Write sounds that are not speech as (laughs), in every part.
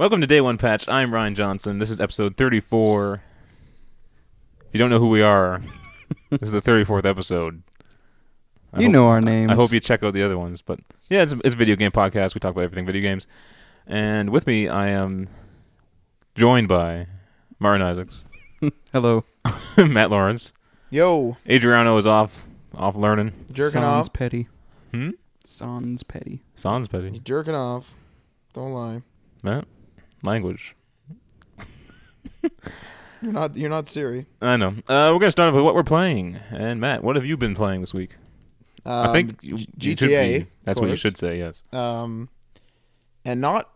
Welcome to Day One Patch. I'm Ryan Johnson. This is episode 34. If you don't know who we are, (laughs) this is the 34th episode. I You hope- know our names. I hope you check out the other ones. But yeah, it's a, it's a video game podcast. We talk about everything video games. And with me, I am joined by Martin Isaacs, (laughs) Hello. (laughs) Matt Lawrence, Yo, Adriano is off off learning. jerking Sans off. Petty. Hmm. Sans Petty. Sans petty. Jerking off. Don't lie. Matt, language. (laughs) You're not. You're not Siri. I know. Uh, we're gonna start off with what we're playing. And Matt, what have you been playing this week? I Um, think you, you GTA, be- That's what you should say. Yes. Um, and not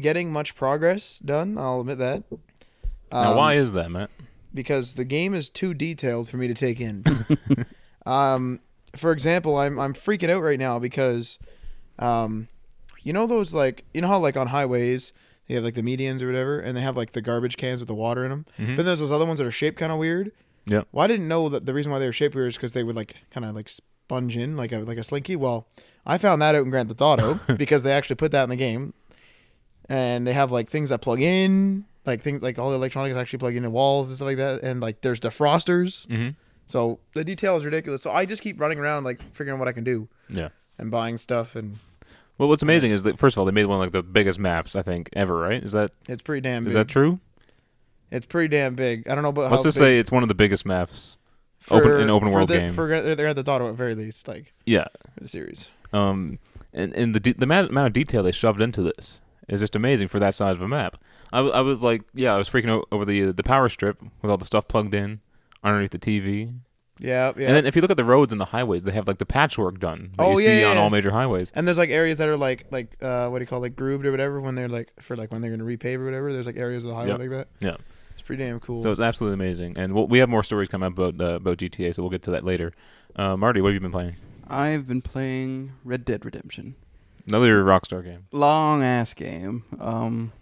getting much progress done. I'll admit that. now, Um, why is that, Matt? Because the game is too detailed for me to take in. (laughs) um, for example, I'm I'm freaking out right now because, um, you know those like you know how like on highways they have like the medians or whatever, and they have like the garbage cans with the water in them. Mhm. But there's those other ones that are shaped kind of weird. Yeah. Well, I didn't know that the reason why they were shaped weird is because they would like kind of like sponge in like a like a slinky. Well, I found that out in Grand Theft Auto (laughs) because they actually put that in the game, and they have like things that plug in, like things like all the electronics actually plug into walls and stuff like that, and like there's defrosters. Mm-hmm. So the detail is ridiculous. So I just keep running around like figuring out what I can do Yeah. and buying stuff, and Well, what's amazing is that first of all, they made one of like the biggest maps I think ever. Right? Is that it's pretty damn. Big. is that true? It's pretty damn big. I don't know about Let's how just big say it's one of the biggest maps. open- an open for world the, game. for Grand Grand Theft Auto at very least, like Yeah. for the series. Um, and and the de- the amount, amount of detail they shoved into this is just amazing for that size of a map. I, w- I was like, yeah, I was freaking out over the the power strip with all the stuff plugged in underneath the TV. Yeah, yeah. And then if you look at the roads and the highways, they have like the patchwork done that Oh, you yeah, see yeah, on yeah. all major highways. And there's like areas that are like like uh what do you call it, like grooved or whatever when they're like for like when they're gonna repave or whatever. There's like areas of the highway Yep. like that. Yeah. It's pretty damn cool. So it's absolutely amazing. And we'll, we have more stories coming up about uh, about GTA, so we'll get to that later. Uh, Marty, what have you been playing? I've been playing Red Dead Redemption. Another Rockstar game. Long ass game. Um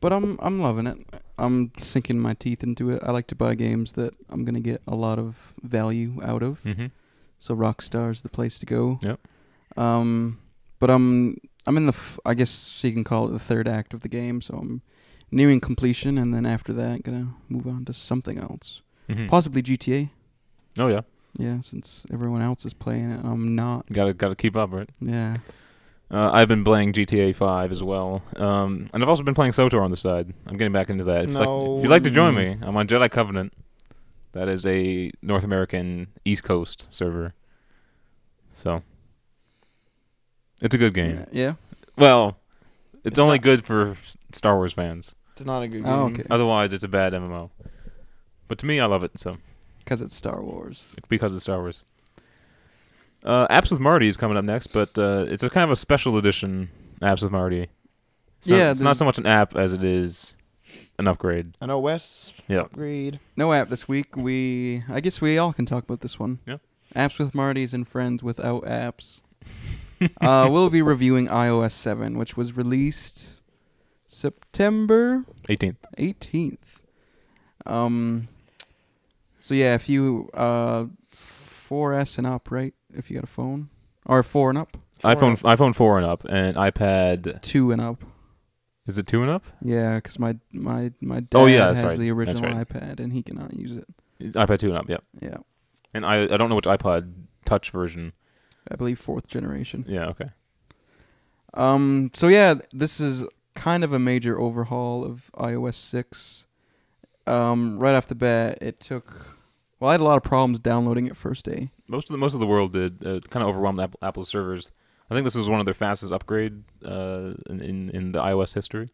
but I'm I'm loving it. I'm sinking my teeth into it. I like to buy games that I'm gonna get a lot of value out of. Mm-hmm. So Rockstar's the place to go. Yep. Um, but I'm I'm in the f- I guess you can call it the third act of the game. So I'm nearing completion, and then after that, gonna move on to something else, Mm-hmm. possibly GTA. Oh yeah, Yeah, since everyone else is playing it, I'm not. gotta gotta keep up, right? Yeah. Uh, I've been playing GTA 5 as well, um, and I've also been playing SWTOR on the side. I'm getting back into that. If, you'd like, if you'd like to join me, I'm on Jedi Covenant. That is a North American East Coast server. So it's a good game. Yeah. yeah. Well, it's, It's only not- good for Star Wars fans. it's not a good game. Oh, okay. Otherwise, it's a bad MMO. But to me, I love it. So Because it's Star Wars. because it's Star Wars. Uh, Apps with Marty is coming up next, but uh, it's a kind of a special edition Apps with Marty. It's not, Yeah, it's not so much an app as it is an upgrade. An OS Yeah. upgrade. No app this week. We I guess we all can talk about this one. Yeah. Apps with Marty's and friends without apps. (laughs) uh, we'll be reviewing iOS 7, which was released September 18th. 18th. Um. So yeah, if you uh, 4S and up, right? If you got a phone, or four and up, iPhone iPhone 4 and up, and iPad. two and up. Is it 2 and up? Yeah, because my my my dad Oh, yeah, that's has right. the original right. iPad and he cannot use it. iPad 2 and up, yeah. Yeah, And I I don't know which iPod Touch version. I believe fourth generation. Yeah, okay. Um. So yeah, this is kind of a major overhaul of iOS six. Um. Right off the bat, it took. Well, I had a lot of problems downloading it first day. Most of the most of the world did uh, kind of overwhelmed Apple, Apple's servers. I think this was one of their fastest upgrade uh, in, in the iOS history.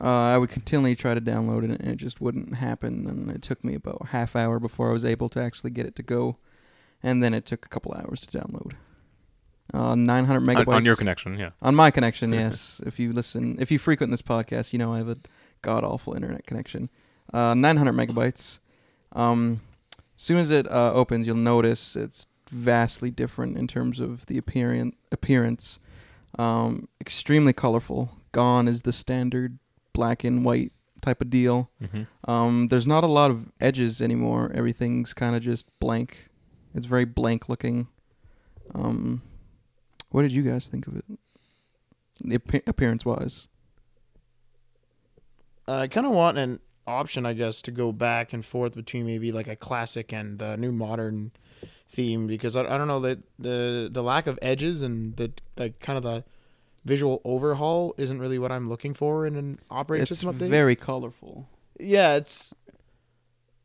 Uh, I would continually try to download it, and it just wouldn't happen. And it took me about a half hour before I was able to actually get it to go, and then it took a couple hours to download. Uh, 900 On, megabytes on your connection, yeah. On my connection, (laughs) yes. if you listen, if you frequent this podcast, you know I have a god awful internet connection. Uh, 900 megabytes. Um, soon as it uh, opens, you'll notice it's vastly different in terms of the appearance. Appearance, um, extremely colorful. Gone is the standard black and white type of deal. Mm-hmm. Um, there's not a lot of edges anymore. Everything's kind of just blank. It's very blank looking. Um, what did you guys think of it? The appearance wise. I kind of want an option, I guess, to go back and forth between maybe like a classic and the new modern theme because I, I don't know that the the lack of edges and the like kind of the visual overhaul isn't really what I'm looking for in an operating It's system update. very colorful. yeah, it's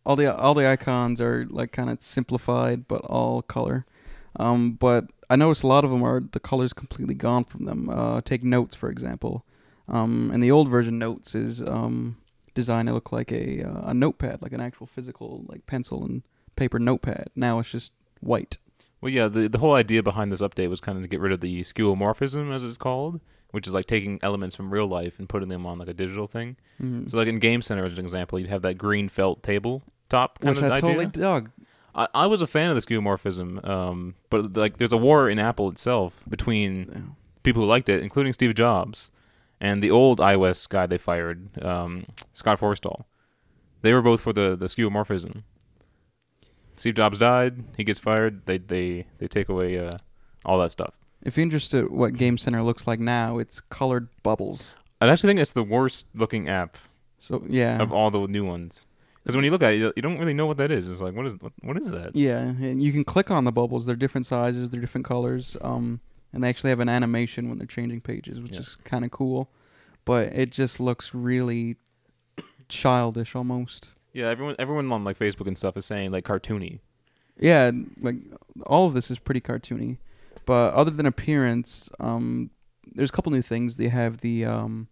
all the all the icons are like kind of simplified but all color um, but i noticed a lot of them are the colors completely gone from them uh, take notes for example um, and the old version notes is um, designed it look like a uh, a notepad like an actual physical like pencil and paper notepad now it's just white Well, yeah, the the whole idea behind this update was kind of to get rid of the skeuomorphism, as it's called, which is like taking elements from real life and putting them on like a digital thing. Mhm. So, like in Game Center, as an example, you'd have that green felt table top kind which of i idea. totally dug I, I was a fan of the skeuomorphism, um, but like there's a war in Apple itself between people who liked it, including Steve Jobs, and the old iOS guy they fired, um, Scott Forstall. They were both for the the skeuomorphism. Steve Jobs died. He gets fired. They they they take away uh, all that stuff. if you're interested in what game center looks like now it's colored bubbles I actually think it's the worst looking app so yeah of all the new ones. Because when you look at it, you- you don't really know what that is. It's like, what is what, what is that? Yeah, and you can click on the bubbles. They're different sizes, they're different colors. Um, and they actually have an animation when they're changing pages, which Yeah. is kind of cool. But it just looks really childish almost. Yeah, everyone everyone on like Facebook and stuff is saying like cartoony. Yeah, like all of this is pretty cartoony. But other than appearance, um, there's a couple new things. They have the um,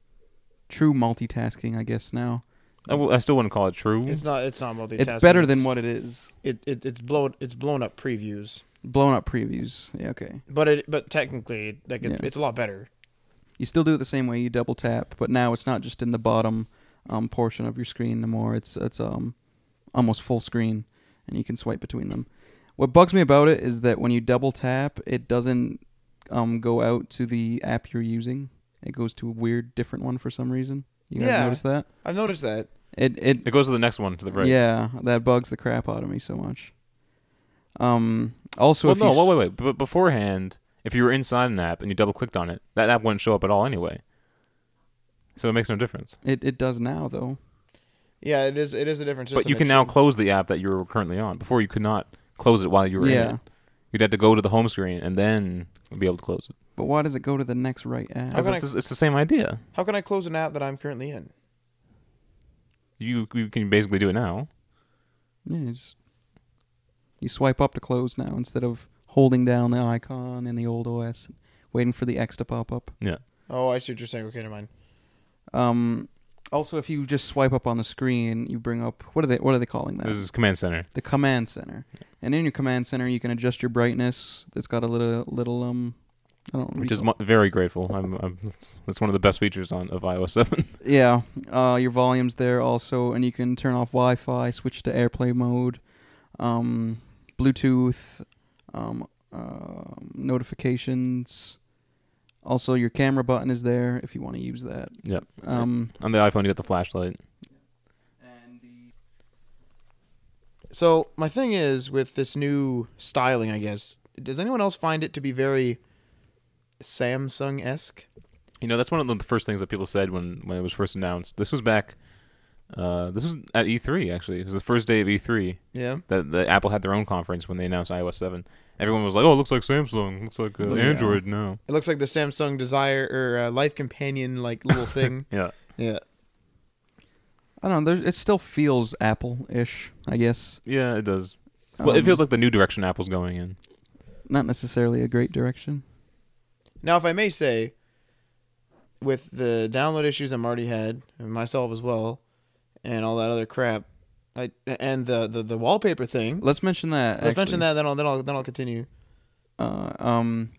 true multitasking, I guess now. I, w- I still wouldn't call it true. it's not it's not multitasking. It's better than what it is. it, it it's blown it's blown up previews, Blown up previews. Yeah, okay. but it but technically like it, Yeah. it's a lot better. You still do it the same way. You double tap, but now it's not just in the bottom um, portion of your screen anymore. It's it's um almost full screen, and you can swipe between them. What bugs me about it is that when you double tap, it doesn't um go out to the app you're using. It goes to a weird different one for some reason. You guys Yeah. notice that? I've noticed that. It it it goes to the next one to the right. yeah that bugs the crap out of me so much. Um. Also, well, if no, you wait, wait, wait. But beforehand, if you were inside an app and you double clicked on it, that app wouldn't show up at all anyway. So it makes no difference. it it does now though. Yeah, it is it is a different system. But you can now should- close the app that you were currently on. Before you could not close it while you were in Yeah. it. You'd have to go to the home screen and then be able to close it. But why does it go to the next right app? How can It's, it's the same idea. How can I close an app that I'm currently in? You you can basically do it now. Yeah, just you swipe up to close now instead of holding down the icon in the old OS, and waiting for the X to pop up. Yeah. Oh, I see what you're saying. Okay, never mind. Um, also, if you just swipe up on the screen, you bring up what are they what are they calling that? This is command center. the command center. And in your command center, you can adjust your brightness. It's got a little little um, I don't know. what which is call mo- very grateful. I'm, I'm that's one of the best features on of iOS 7. (laughs) yeah. Uh, your volume's there also, and you can turn off Wi-Fi, switch to AirPlay mode, um, Bluetooth, um, uh, notifications. Also, your camera button is there if you want to use that. Yep. Um, on the iPhone, you got the flashlight. and the So my thing is with this new styling, I guess. Does anyone else find it to be very Samsung esque? You know, that's one of the first things that people said when when it was first announced. This was back. Uh, this was at E3 actually. It was the first day of E3 Yeah. that the Apple had their own conference when they announced iOS 7. Everyone was like, "Oh, it looks like Samsung. Looks like uh, Yeah. Android now." It looks like the Samsung Desire or uh, Life Companion like little thing. (laughs) Yeah. Yeah. I don't know. There's, it still feels Apple-ish, I guess. Yeah, it does. Well, it Um, feels like the new direction Apple's going in. not necessarily a great direction. Now, if I may say, with the download issues I'm already had, and myself as well, and all that other crap, I and the the, the wallpaper thing. Let's mention that. Let's mention that. Then I'll then I'll then I'll continue. uh, um,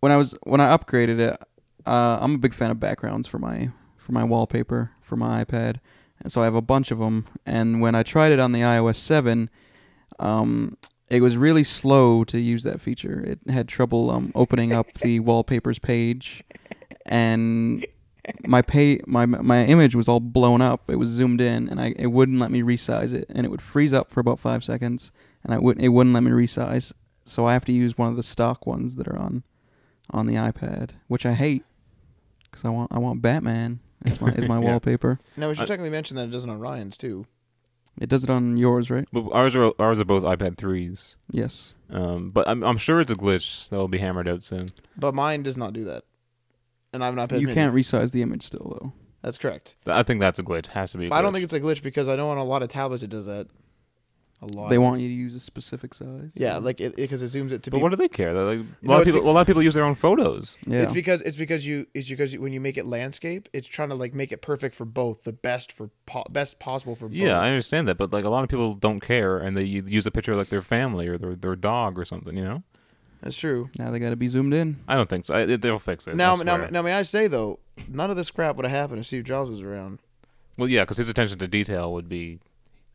when I was when I upgraded it, uh, I'm a big fan of backgrounds for my for my wallpaper for my iPad, and so I have a bunch of them. And when I tried it on the iOS seven, um, it was really slow to use that feature. It had trouble um, opening up the (laughs) wallpapers page, and my pay my my image was all blown up. It was zoomed in, and I it wouldn't let me resize it, and it would freeze up for about five seconds, and I wouldn't it wouldn't let me resize. So I have to use one of the stock ones that are on on the iPad, which I hate because I want I want Batman. Is my is my (laughs) Yeah. wallpaper. Now we should I- technically mention that it does it on Ryan's too. It does it on yours, right? But ours are ours are both iPad threes. Yes. Um, but I'm I'm sure it's a glitch that will be hammered out soon. But mine does not do that. And I'm not. You can't resize the image still though. That's correct. I think that's a glitch. Has to be. I I don't think it's a glitch because I know on a lot of tablets it does that. A lot. They want you to use a specific size. Yeah, like it because it, zooms it to But be. what do they care? They're like, a No, lot of it's people. be- a lot of people use their own photos. yeah. It's because it's because you it's because you, when you make it landscape, it's trying to like make it perfect for both, the best for po- best possible for both. Yeah, I understand that, but like a lot of people don't care, and they u- use a picture of like their family or their their dog or something. You know, That's true. now they got to be zoomed in. I don't think so. I, they'll fix it. Now, I now, now, may I say though, none of this crap would have happened if Steve Jobs was around. well, yeah, because his attention to detail would be,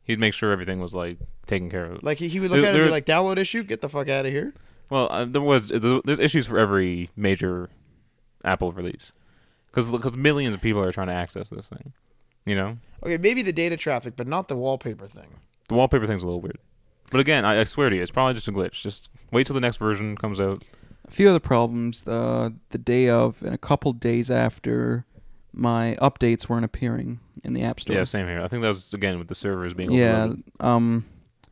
he'd make sure everything was like taken care of. Like he, he would look There- at it and be like, "Download issue, get the fuck out of here." Well, uh, there was there's issues for every major Apple release, because millions of people are trying to access this thing. You know, Okay, maybe the data traffic, but not the wallpaper thing. the wallpaper thing's a little weird. But again, I, I swear to you, it's probably just a glitch. Just wait till the next version comes out. A few other problems. Uh, the day of and a couple days after, my updates weren't appearing in the app store. Yeah, same here. I think that was again with the servers being Yeah. overloaded. Um,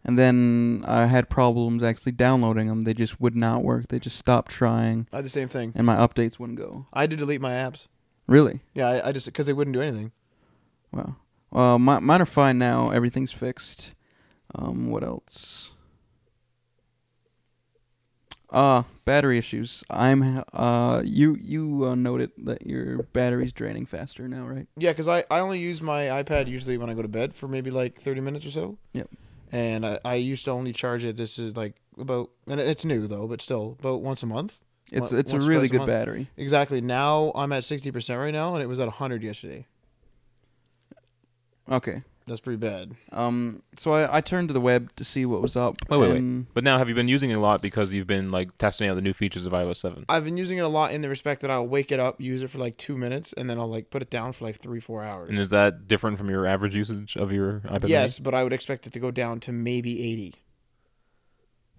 and then I had problems actually downloading them. They just would not work. They just stopped trying, I had the same thing. and my updates wouldn't go. I had to delete my apps. Really? Yeah, I, I just because they wouldn't do anything. Wow. Well, my, mine are fine now. Everything's fixed. Um, what else? Uh, battery issues. I'm uh you you uh, noted that your battery's draining faster now, right? Yeah, because I, I only use my iPad usually when I go to bed for maybe like 30 minutes or so. Yep. And I, I used to only charge it. This is like about, and it's new though, but still about once a month. It's Once- it's a really twice a good battery. Exactly. Now I'm at 60% right now, and it was at 100 yesterday. Okay. That's pretty bad. Um. So I I turned to the web to see what was up. Wait, wait, wait. and But now, have you been using it a lot because you've been like testing out the new features of iOS 7? I've been using it a lot in the respect that I'll wake it up, use it for like two minutes, and then I'll like put it down for like three, four hours. And is that different from your average usage of your iPad? yes, but I would expect it to go down to maybe 80.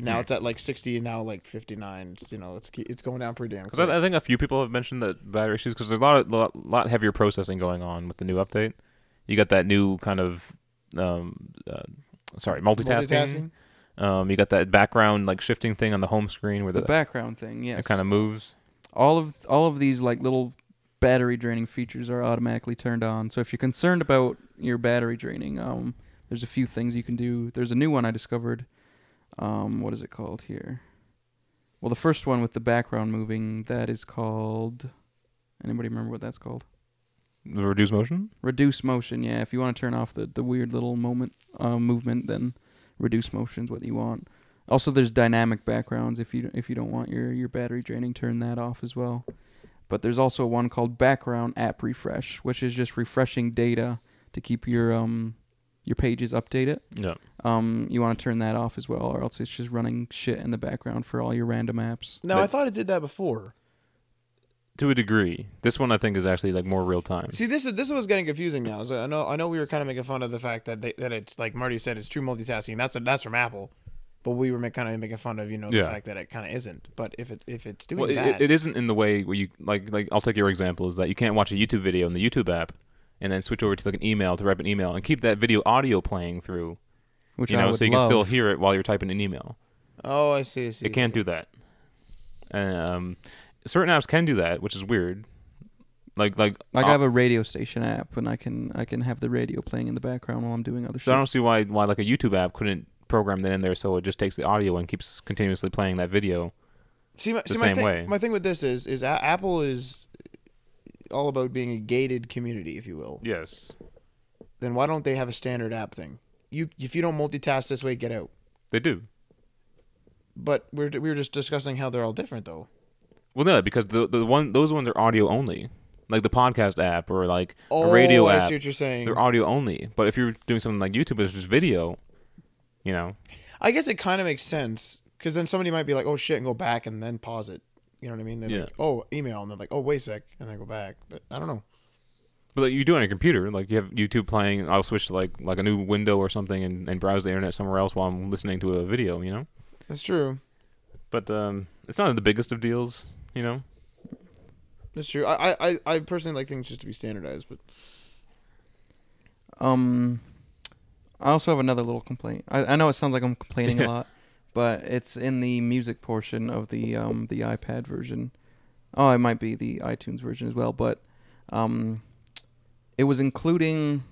Now Hmm. it's at like 60, and now like 59. It's, you know, it's it's going down pretty damn Because. I, I think a few people have mentioned that battery issues because there's a lot, of, lot lot heavier processing going on with the new update. You got that new kind of um, uh, sorry multitasking. Um, you got that background like shifting thing on the home screen where the the, background thing. Yes. it kind of moves. all of all of these like little battery draining features are automatically turned on. So if you're concerned about your battery draining, um, there's a few things you can do. There's a new one I discovered. Um, what is it called here? Well, the first one with the background moving, that is called. Anybody remember what that's called? The reduced motion. Reduce motion. Yeah, if you want to turn off the the weird little moment uh, movement, then reduce motion's what you want. Also, there's dynamic backgrounds if you if you don't want your your battery draining, turn that off as well. But there's also one called background app refresh, which is just refreshing data to keep your um your pages updated. Yeah. Um, you want to turn that off as well, or else it's just running shit in the background for all your random apps. now I thought it did that before. To a degree, this one I think is actually like more real time. See, this is this was getting confusing now. So I know I know we were kind of making fun of the fact that they, that it's like Marty said, it's true multitasking. That's that's from Apple, but we were kind of making fun of you know the Yeah. fact that it kind of isn't. But if it if it's doing Well, it, that, it isn't in the way where you like like I'll take your example is that you can't watch a YouTube video in the YouTube app and then switch over to like an email to write an email and keep that video audio playing through. Which you I know, would so you can still love. hear it while you're typing an email. oh, I see, I see. It can't do that. Um, certain apps can do that, which is weird. Like like Like uh, I have a radio station app, and I can I can have the radio playing in the background while I'm doing other so I don't see why why like a YouTube app couldn't program that in there so it just takes the audio and keeps continuously playing that video. See, my, the see, my thing, way. My thing with this is is a- Apple is all about being a gated community, if you will. Yes. Then why don't they have a standard app thing? You if you don't multitask this way, get out. They do. But we're we were just discussing how they're all different though. Well, no, because the the one those ones are audio only, like the podcast app or like Oh, a radio I app. see what you're saying. They're audio only. But if you're doing something like YouTube, it's just video. You know, I guess it kind of makes sense because then somebody might be like, "Oh shit," and go back and then pause it. You know what I mean? They're Yeah. like, "Oh, email," and they're like, "Oh, wait a sec," and then go back. But I don't know. but like, you do it on your computer. Like you have YouTube playing. I'll switch to like like a new window or something and, and browse the internet somewhere else while I'm listening to a video. You know. That's true. But um, it's not the biggest of deals. You know. That's true. I, I, I- I personally like things just to be standardized, but Um, I also have another little complaint. I, I know it sounds like I'm complaining a (laughs) lot, but it's in the music portion of the um the iPad version. Oh, it might be the iTunes version as well, but um, it was including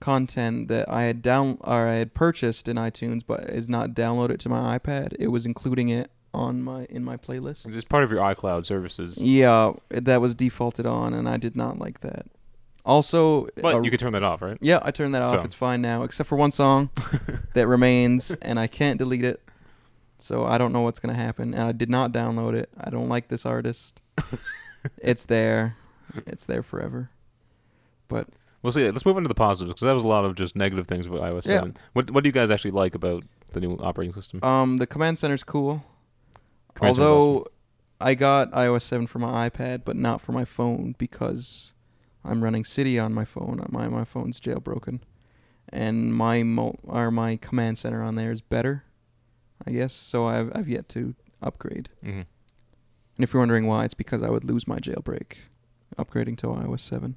content that I had down or I had purchased in iTunes, but is not downloaded to my iPad. It was including it on my in my playlist. It's part of your iCloud services. Yeah, that was defaulted on, and I did not like that. Also, But a- you could turn that off, right? yeah, I turned that off. So. It's fine now, except for one song (laughs) that remains, and I can't delete it. So I don't know what's gonna happen. And I did not download it. I don't like this artist. (laughs) it's there. It's there forever. But We'll see. Let's move on to the positives because that was a lot of just negative things about iOS Yeah. 7. What What do you guys actually like about the new operating system? um, the command center's cool. Center's Although I got iOS 7 for my iPad, but not for my phone because I'm running Cydia on my phone. My my phone's jailbroken, and my mo- or my command center on there is better, I guess. So I've I've yet to upgrade. hmm And if you're wondering why, it's because I would lose my jailbreak upgrading to iOS 7.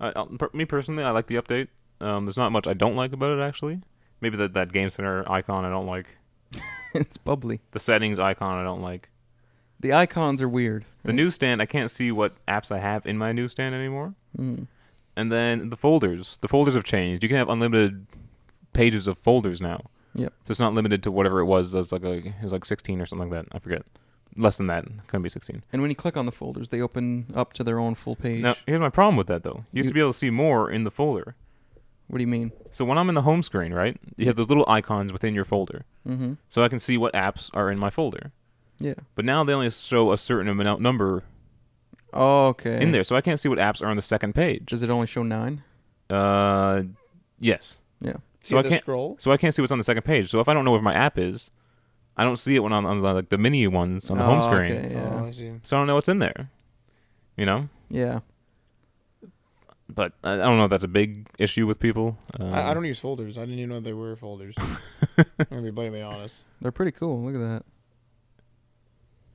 I, I- per- me personally, I like the update. Um, there's not much I don't like about it actually. Maybe that that Game Center icon I don't like. (laughs) it's bubbly. The settings icon I don't like. The icons are weird. The right? newsstand I can't see what apps I have in my newsstand anymore. Mm. And then the folders. The folders have changed. You can have unlimited pages of folders now. Yep. So it's not limited to whatever it was. It was like a, it was like 16 or something like that. I forget. Less than that. Couldn't be 16. And when you click on the folders, they open up to their own full page. Now here's my problem with that though. You used You- to be able to see more in the folder. What do you mean? So when I'm in the home screen, right, you have those little icons within your folder, Mm-hmm. so I can see what apps are in my folder. Yeah. But now they only show a certain amount number Oh, okay. in there, so I can't see what apps are on the second page. Does it only show nine? Uh, yes. Yeah. So I can't- scroll. So I can't see what's on the second page. So if I don't know where my app is, I don't see it when I'm on the, like the mini ones on the home Oh, screen. okay, yeah. Oh, I see. So I don't know what's in there. You know, Yeah. But I I don't know if that's a big issue with people. Um, I, I don't use folders. I didn't even know they were folders. (laughs) I'm gonna be blatantly honest. They're pretty cool. Look at that.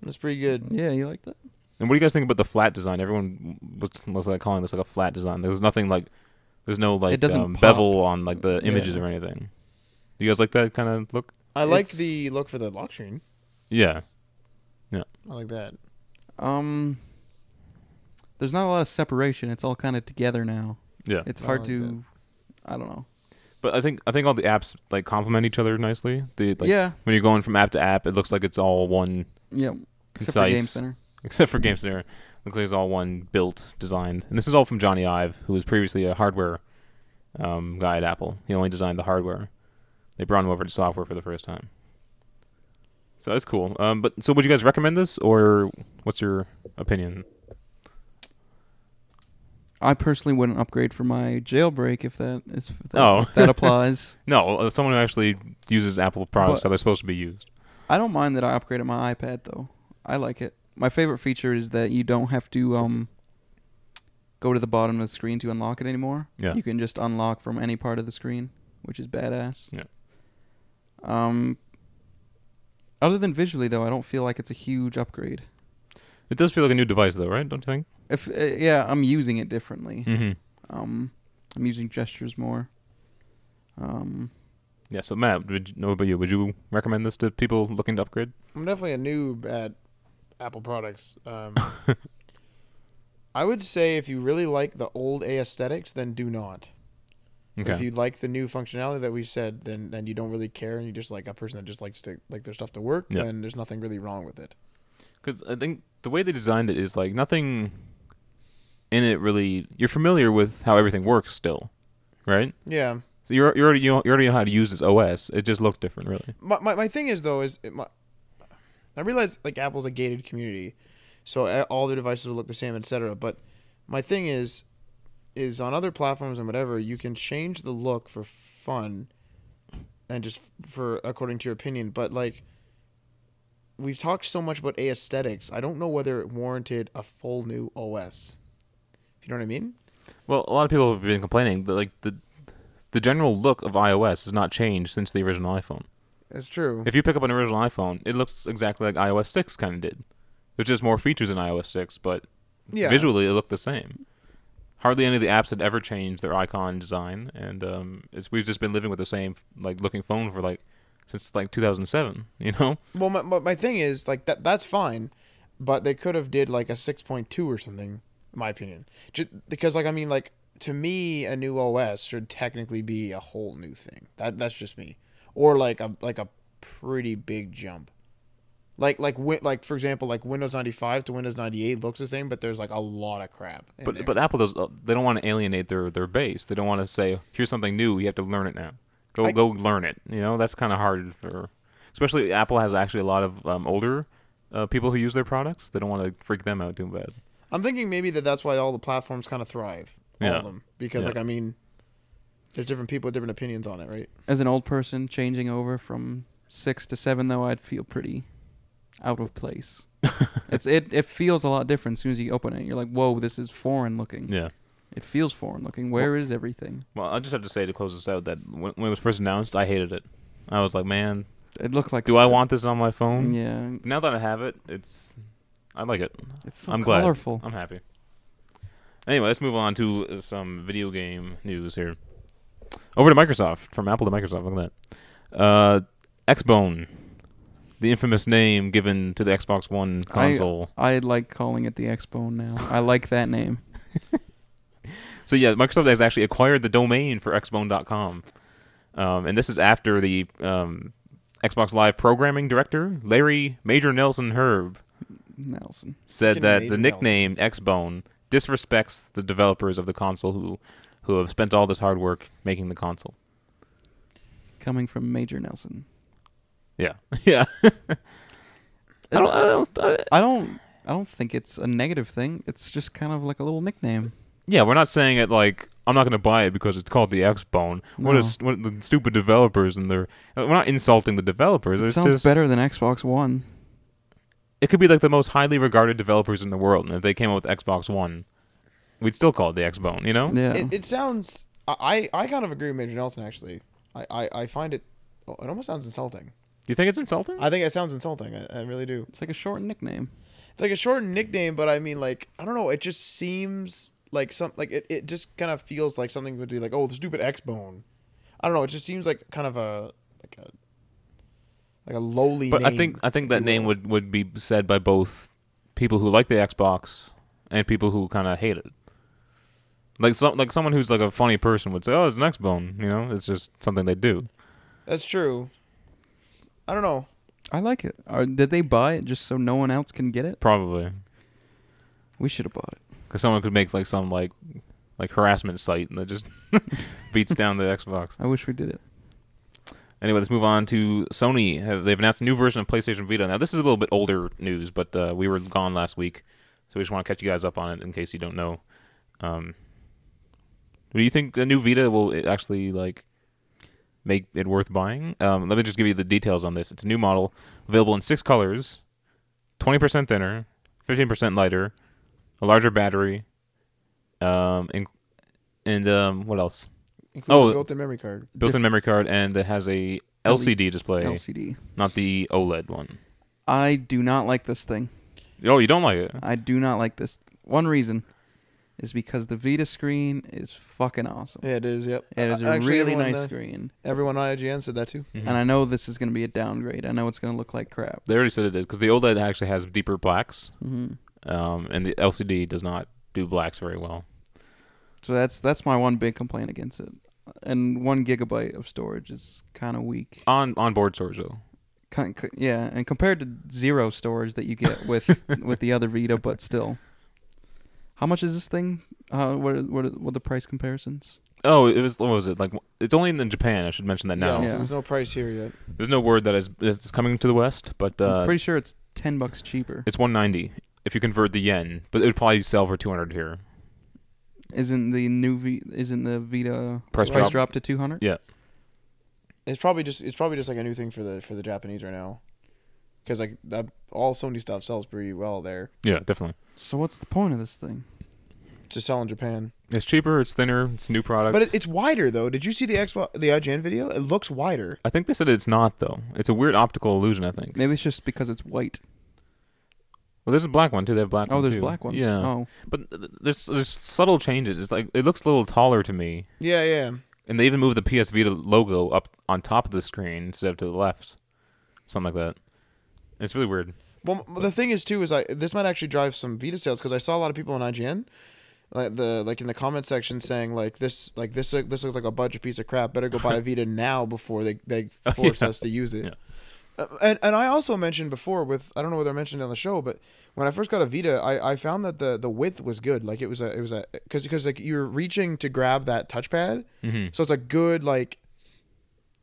That's pretty good. Yeah, you like that? And what do you guys think about the flat design? Everyone was, was like calling this like a flat design. There's nothing like, there's no like it doesn't um, bevel on like the Yeah. images or anything. Do you guys like that kind of look? I like the look for the lock screen. Yeah. Yeah. I like that. Um, there's not a lot of separation. It's all kind of together now. Yeah. It's I hard like to. I don't know. But I think I think all the apps like complement each other nicely. The like yeah. when you're going from app to app, it looks like it's all one Yeah. Except for Game. Center. Except for Game Center, looks like it's all one built, designed. And this is all from Jony Ive, who was previously a hardware um, guy at Apple. He only designed the hardware. They brought him over to software for the first time. So that's cool. Um, but so would you guys recommend this, or what's your opinion? I personally wouldn't upgrade for my jailbreak if that is if that, Oh. if that applies. (laughs) No, uh, someone who actually uses Apple products But- how they're supposed to be used. I don't mind that I upgraded my iPad though. I like it. My favorite feature is that you don't have to um go to the bottom of the screen to unlock it anymore. Yeah. You can just unlock from any part of the screen, which is badass. Yeah. Um other than visually though, I don't feel like it's a huge upgrade. It does feel like a new device, though, right? Don't you think? If uh, yeah, I'm using it differently. Mm-hmm. Um I'm using gestures more. Um Yeah. So Matt, would you, know about you? Would you recommend this to people looking to upgrade? I'm definitely a noob at Apple products. Um, (laughs) I would say if you really like the old aesthetics, then do not. Okay. If you like the new functionality that we said, then then you don't really care, and you just like a person that just likes to like their stuff to work. Yeah. Then there's nothing really wrong with it. Because I think the way they designed it is like nothing in it really. You're familiar with how everything works still, right? Yeah. So you're you already you, know, already know how to use this OS. It just looks different, really. My my, my thing is though is it, my, I realize like Apple's a gated community, so all their devices will look the same, etc. But my thing is, is on other platforms and whatever you can change the look for fun, and just for according to your opinion. But like, we've talked so much about aesthetics. I don't know whether it warranted a full new OS. If you know what I mean? Well, a lot of people have been complaining that like the the general look of iOS has not changed since the original iPhone. That's true. If you pick up an original iPhone, it looks exactly like iOS six kind of did. There's just more features in iOS 6, but Yeah. visually it looked the same. Hardly any of the apps had ever changed their icon design, and um, it's we've just been living with the same like looking phone for like since like 2007. You know? Well, my, my my thing is like that. That's fine, but they could have did like a six point two or something. In my opinion, just because like I mean like to me a new OS should technically be a whole new thing. That that's just me, or like a like a pretty big jump. Like like like for example like Windows ninety five to Windows ninety eight looks the same, but there's like a lot of crap. But there. but Apple does uh, they don't want to alienate their their base. They don't want to say here's something new. You have to learn it now. Go I- go learn it. You know that's kind of hard for, especially Apple has actually a lot of um, older uh, people who use their products. They don't want to freak them out too bad. I'm thinking maybe that that's why all the platforms kind of thrive. All Yeah. of them because Yeah. like I mean, there's different people with different opinions on it, right? As an old person changing over from six to seven, though, I'd feel pretty out of place. (laughs) it's it. It feels a lot different as soon as you open it. You're like, whoa, this is foreign looking. Yeah. It feels foreign looking. Where is everything? Well, I just have to say to close this out that when, when it was first announced, I hated it. I was like, man, It looked like. do I want this on my phone? Yeah, Now that I have it, it's I like it. it's so I'm glad. colorful. I'm happy. Anyway, let's move on to some video game news here. Over to Microsoft, from Apple to Microsoft. Look at that. Uh, Xbone, the infamous name given to the Xbox One I- console. I like calling it the Xbone now. I like that name. (laughs) So yeah, Microsoft has actually acquired the domain for Xbone.com, um, and this is after the um, Xbox Live programming director Larry Major Nelson Hryb Nelson. said that Major the nickname Xbone disrespects the developers of the console who who have spent all this hard work making the console. Coming from Major Nelson. Yeah, (laughs) yeah. (laughs) I don't, I don't, I don't. I don't think it's a negative thing. It's just kind of like a little nickname. Yeah, we're not saying it like I'm not going to buy it because it's called the Xbone. What No. is what the stupid developers and their we're not insulting the developers. It it's sounds just, better than Xbox One. It could be like the most highly regarded developers in the world, and if they came up with Xbox One, we'd still call it the Xbone. You know? Yeah. It, it sounds. I, I I kind of agree with Major Nelson actually. I, I, I find it. oh, It almost sounds insulting. You think it's insulting? I think it sounds insulting. I, I really do. it's like a short nickname. It's like a short nickname, but I mean, like I don't know. It just seems like some like it, it just kind of feels like something would be like, oh, the stupid X Bone. I don't know. It just seems like kind of a like a like a lowly. But I think I think that name would, would be said by both people who like the Xbox and people who kind of hate it. Like some like someone who's like a funny person would say, "Oh, it's an Xbone," you know. It's just something they do. That's true. I don't know. I like it. Or did they buy it just so no one else can get it? Probably We should have bought it. Because someone could make like some like like harassment site and that just (laughs) beats down the Xbox. I wish we did it. Anyway, let's move on to Sony. They've announced a new version of PlayStation Vita. Now, this is a little bit older news, but uh, we were gone last week, so we just want to catch you guys up on it in case you don't know. Um, do you think the new Vita will actually like make it worth buying? Um, let me just give you the details on this. It's a new model available in six colors, twenty percent thinner, fifteen percent lighter, a larger battery, um, and, and um, what else? Includes Oh. a built-in memory card. Built-in memory card, and it has a LCD display, LCD. not the OLED one. I do not like this thing. Oh, you don't like it? I do not like this. One reason is because the Vita screen is fucking awesome. Yeah, it is. Yep. It is Uh, a actually, really everyone, nice uh, screen. Everyone on IGN said that too. Mhm. And I know this is going to be a downgrade. I know it's going to look like crap. They already said it is because the OLED actually has deeper blacks, hmm um, and the LCD does not do blacks very well. So that's that's my one big complaint against it. And one gigabyte of storage is kind of weak. On onboard storage though. Kin- c- yeah, and compared to zero storage that you get (laughs) with with the other Vita, but still. How much is this thing? Uh, what are, what are, what are the price comparisons? Oh, it was what was it like? It's only in Japan. I should mention that now. Yeah, Yeah. so there's no price here yet. There's no word that is it's coming to the West, but I'm uh, pretty sure it's ten bucks cheaper. it's 190 if you convert the yen. But it would probably sell for 200 here. Isn't the new V? Isn't the Vita Price price drop. drop to two hundred? Yeah. It's probably just it's probably just like a new thing for the for the Japanese right now, because like that all Sony stuff sells pretty well there Yeah, definitely. So what's the point of this thing? to sell in Japan. It's cheaper. It's thinner. It's new product. But it, it's wider though. Did you see the Xbox the IGN video? It looks wider. I think they said it's not though. It's a weird optical illusion. I think. Maybe it's just because it's white. Well, there's a black one too. They have black. Oh, one there's too. black ones. Yeah, Oh, but th- there's there's subtle changes. It's like it looks a little taller to me, Yeah, yeah. and they even moved the PS Vita logo up on top of the screen instead of to the left, something like that. It's really weird. Well, m- the thing is too is I this might actually drive some Vita sales because I saw a lot of people on IGN, like the like in the comment section saying like this like this look- this looks like a budget piece of crap. Better go buy a (laughs) Vita now before they they Oh, force yeah. us to use it. Yeah. Uh, and and I also mentioned before with I don't know whether I mentioned it on the show, but when I first got a Vita, I, I found that the the width was good. Like it was a it was a because because like you're reaching to grab that touchpad, Mm-hmm. so it's a good like.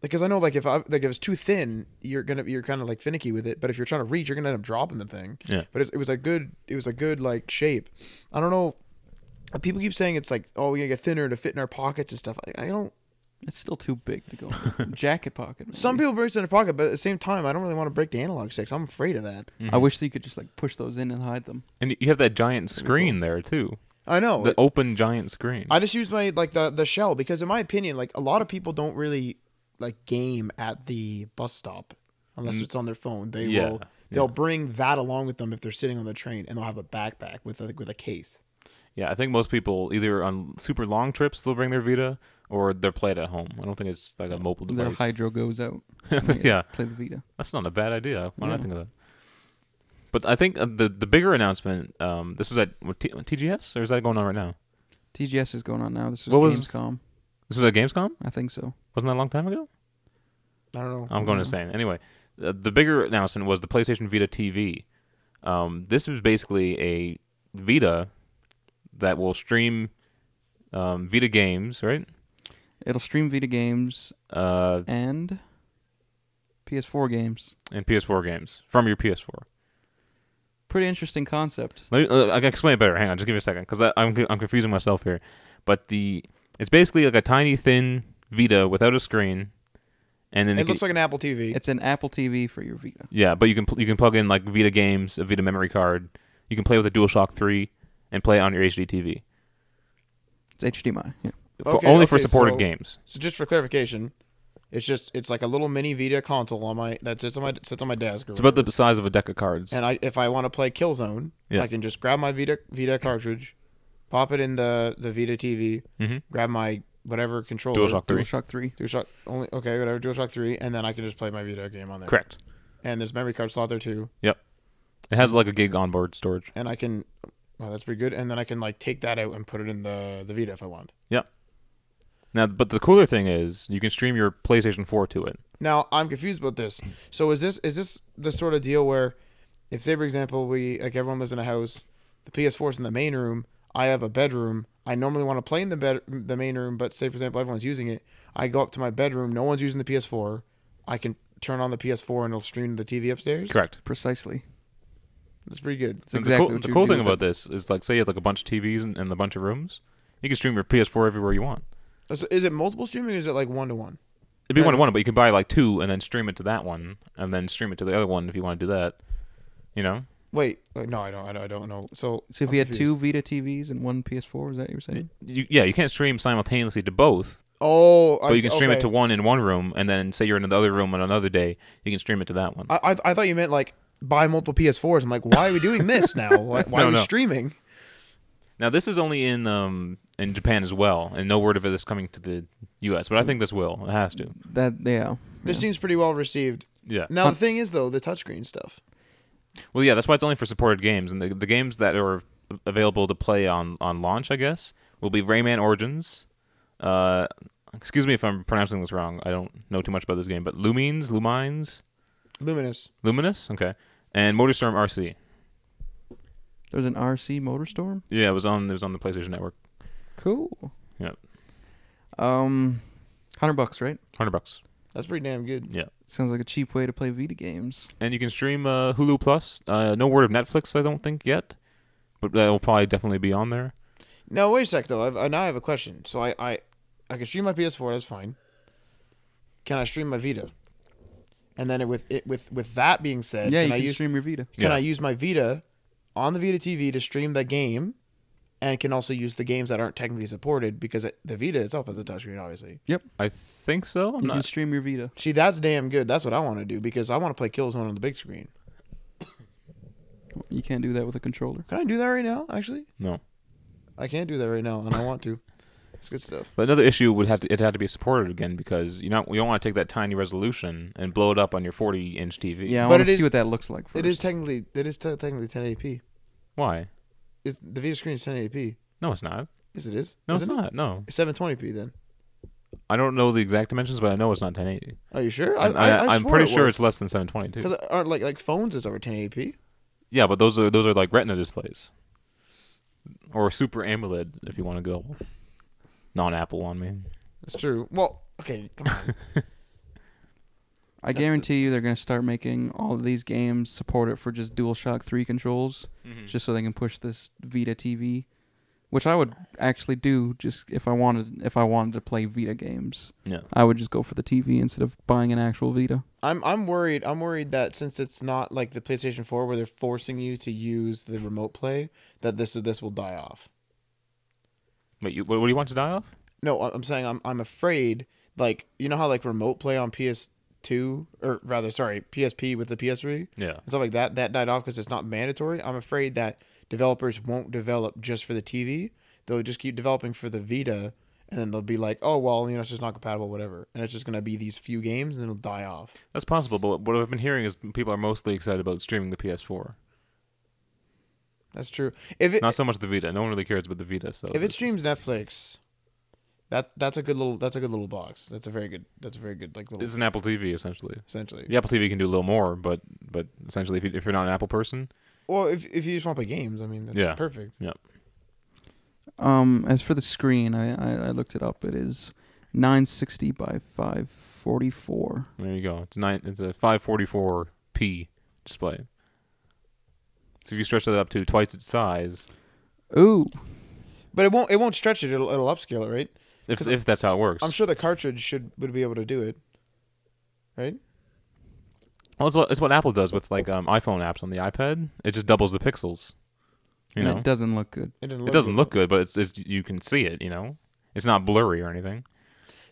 Because I know, like if I like if it's too thin, you're gonna you're kind of like finicky with it. But if you're trying to reach, you're gonna end up dropping the thing. Yeah. But it's, it was a good it was a good like shape. I don't know. People keep saying it's like oh we gotta get thinner to fit in our pockets and stuff. I, I don't. It's still too big to go in the (laughs) jacket pocket. Maybe. Some people break it in their pocket, but at the same time, I don't really want to break the analog sticks. I'm afraid of that. I wish you could just like push those in and hide them. And you have that giant Pretty screen there too. I know. The open giant screen. I just use my like the the shell because in my opinion, like a lot of people don't really like game at the bus stop unless Mm. it's on their phone. They Yeah, will they'll bring that along with them if they're sitting on the train and they'll have a backpack with a, with a case. Yeah, I think most people either on super long trips they'll bring their Vita or they're played at home. I don't think it's like a mobile Their device. hydro goes out. (laughs) yeah, Play the Vita. that's not a bad idea. Why not Yeah. think of that? But I think uh, the the bigger announcement. Um, this was at what, T- TGS or is that going on right now? TGS is going on now. This is What was- Gamescom. This was at Gamescom. I think so. Wasn't that a long time ago? I don't know. I'm going to Mhm. say anyway. Uh, the bigger announcement was the PlayStation Vita TV. Um, this is basically a Vita that will stream um, Vita games, right? It'll stream Vita games Uh, and PS4 games. and PS4 games from your PS4. Pretty interesting concept. Let me, uh, I can explain it better. Hang on, just give me a second, because I'm I'm confusing myself here. But the it's basically like a tiny thin Vita without a screen, and then It you looks can- like an Apple TV. It's an Apple TV for your Vita. yeah, but you can pl- you can plug in like Vita games, a Vita memory card. You can play with a DualShock Three and play it on your HD TV. It's HDMI. Yeah. For, Okay, only for supported so- games. So just for clarification, it's just it's like a little mini Vita console on my that sits on my sits on my desk. Or It's about the size of a deck of cards. And I if I want to play Killzone, Yeah. I can just grab my Vita Vita cartridge, pop it in the the Vita TV, hmm grab my whatever controller. DualShock 3. DualShock 3. DualShock only okay, whatever DualShock three, and then I can just play my Vita game on there. Correct. And there's memory card slot there too, Yep. It has like a gig onboard storage. and I can. Well, that's pretty good. And then I can like take that out and put it in the the Vita if I want. Now, but the cooler thing is you can stream your PlayStation 4 to it. Now I'm confused about this. So is this is this the sort of deal where, if say for example we like everyone lives in a house, the PS4 is in the main room, I have a bedroom. I normally want to play in the bed the main room, but say for example everyone's using it. I go up to my bedroom, no one's using the PS4. I can turn on the PS4 and it'll stream to the TV upstairs. Correct. Precisely. That's pretty good. It's And exactly the cool, the cool thing with about this is like say you have like a bunch of TVs in, in a bunch of rooms, you can stream your PS4 everywhere you want. So is it multiple streaming? or Is it like one to one? It'd be one to one, but you can buy like two and then stream it to that one, and then stream it to the other one if you want to do that. You know, Wait, wait, no, I don't. I don't, I don't know. So, So if I'm you had confused. two Vita TVs and one PS4, is that what you're saying? you, yeah, you can't stream simultaneously to both, oh, but I you can see- stream it okay. to one in one room, and then say you're in the other room on another day, you can stream it to that one. I, I, I thought you meant like buy multiple PS4s. I'm like, why are we doing this now? Why, why (laughs) No, are we no. streaming? Now this is only in um in Japan as well, and no word of it is coming to the U.S. But I think this will. It has to. That yeah. This yeah. seems pretty well received. Yeah. Now the thing is though, the touchscreen stuff. Well, yeah, that's why it's only for supported games, and the the games that are available to play on on launch, I guess, will be Rayman Origins. Uh, excuse me if I'm pronouncing this wrong. I don't know too much about this game, but Lumines, Lumines, Luminous. Luminous, okay, and MotorStorm RC. There's an RC Motorstorm. Yeah, it was on it was on the PlayStation Network. Cool. Yep. Um, hundred bucks, right? Hundred bucks, That's pretty damn good. yeah. Sounds like a cheap way to play Vita games. And you can stream uh, Hulu Plus. Uh, no word of Netflix, I don't think yet, but that will probably definitely be on there. Now wait a sec though. I've, I now I have a question. So I, I I can stream my PS4. That's fine. Can I stream my Vita? And then it, with it with with that being said, yeah, can you I can use stream your Vita. can Yeah. I use my Vita on the Vita TV to stream the game, and can also use the games that aren't technically supported because it, the Vita itself has a touchscreen, obviously. Yep, I think so. I'm You can stream your Vita. See, that's damn good. That's what I want to do because I want to play Killzone on the big screen. You can't do that with a controller. Can I do that right now? Actually, No. I can't do that right now, and I want to. It's good stuff. But another issue would have to it had to be supported again because you know you don't want to take that tiny resolution and blow it up on your 40 inch TV. Yeah, I But want it to is- see what that looks like first. It is technically it is te- technically 1080p. Why? It's, the video screen is 1080p. No, it's not. Yes, it is. No, Isn't it's it? not. No, It's 720p then. I don't know the exact dimensions, but I know it's not 1080. Are you sure? I, I, am pretty sure it's less than 722. because aren't like like phones is over 1080p. Yeah, but those are those are like Retina displays, or Super AMOLED if you want to go non-Apple on me. That's true. Well, okay, come on. (laughs) I guarantee you they're going to start making all of these games support it for just DualShock 3 controls, mm-hmm. just so they can push this Vita TV, which I would actually do just if I wanted if I wanted to play Vita games. Yeah. I would just go for the TV instead of buying an actual Vita. I'm I'm worried. I'm worried that since it's not like the PlayStation 4 where they're forcing you to use the remote play, that this is this will die off. Wait, you, what, what do you want to die off? No, I- I'm saying I'm I'm afraid. Like you know how like remote play on PS2 or rather sorry PSP with the PS3 Yeah. and stuff like that that died off because it's not mandatory. I'm afraid that developers won't develop just for the TV. They'll just keep developing for the Vita, and then they'll be like, oh well, you know, it's just not compatible, whatever. And it's just gonna be these few games, and it'll die off. That's possible, but what I've been hearing is people are mostly excited about streaming the PS4. That's true. If it Not so much the Vita. No one really cares about the Vita. So if it streams Netflix, that that's a good little that's a good little box. That's a very good that's a very good like little it's an Apple TV essentially. essentially. The Apple TV can do a little more, but but essentially, if, you, if you're not an Apple person, Well, if if you just want to play games, I mean, that's Yeah. perfect. Yep. Um, as for the screen, I, I, I looked it up. It is 960 by 544. there you go. It's nine. It's a 544p display. So if you stretch that up to twice its size, Ooh, But it won't it won't stretch it. It'll it'll upscale it, right? If 'Cause if that's how it works, I'm sure the cartridge should would be able to do it. Right? Well, it's what it's what Apple does with like um, iPhone apps on the iPad. It just doubles the pixels. You and know, it doesn't look good. It, didn't it doesn't good. look good, but it's, it's you can see it. You know, it's not blurry or anything.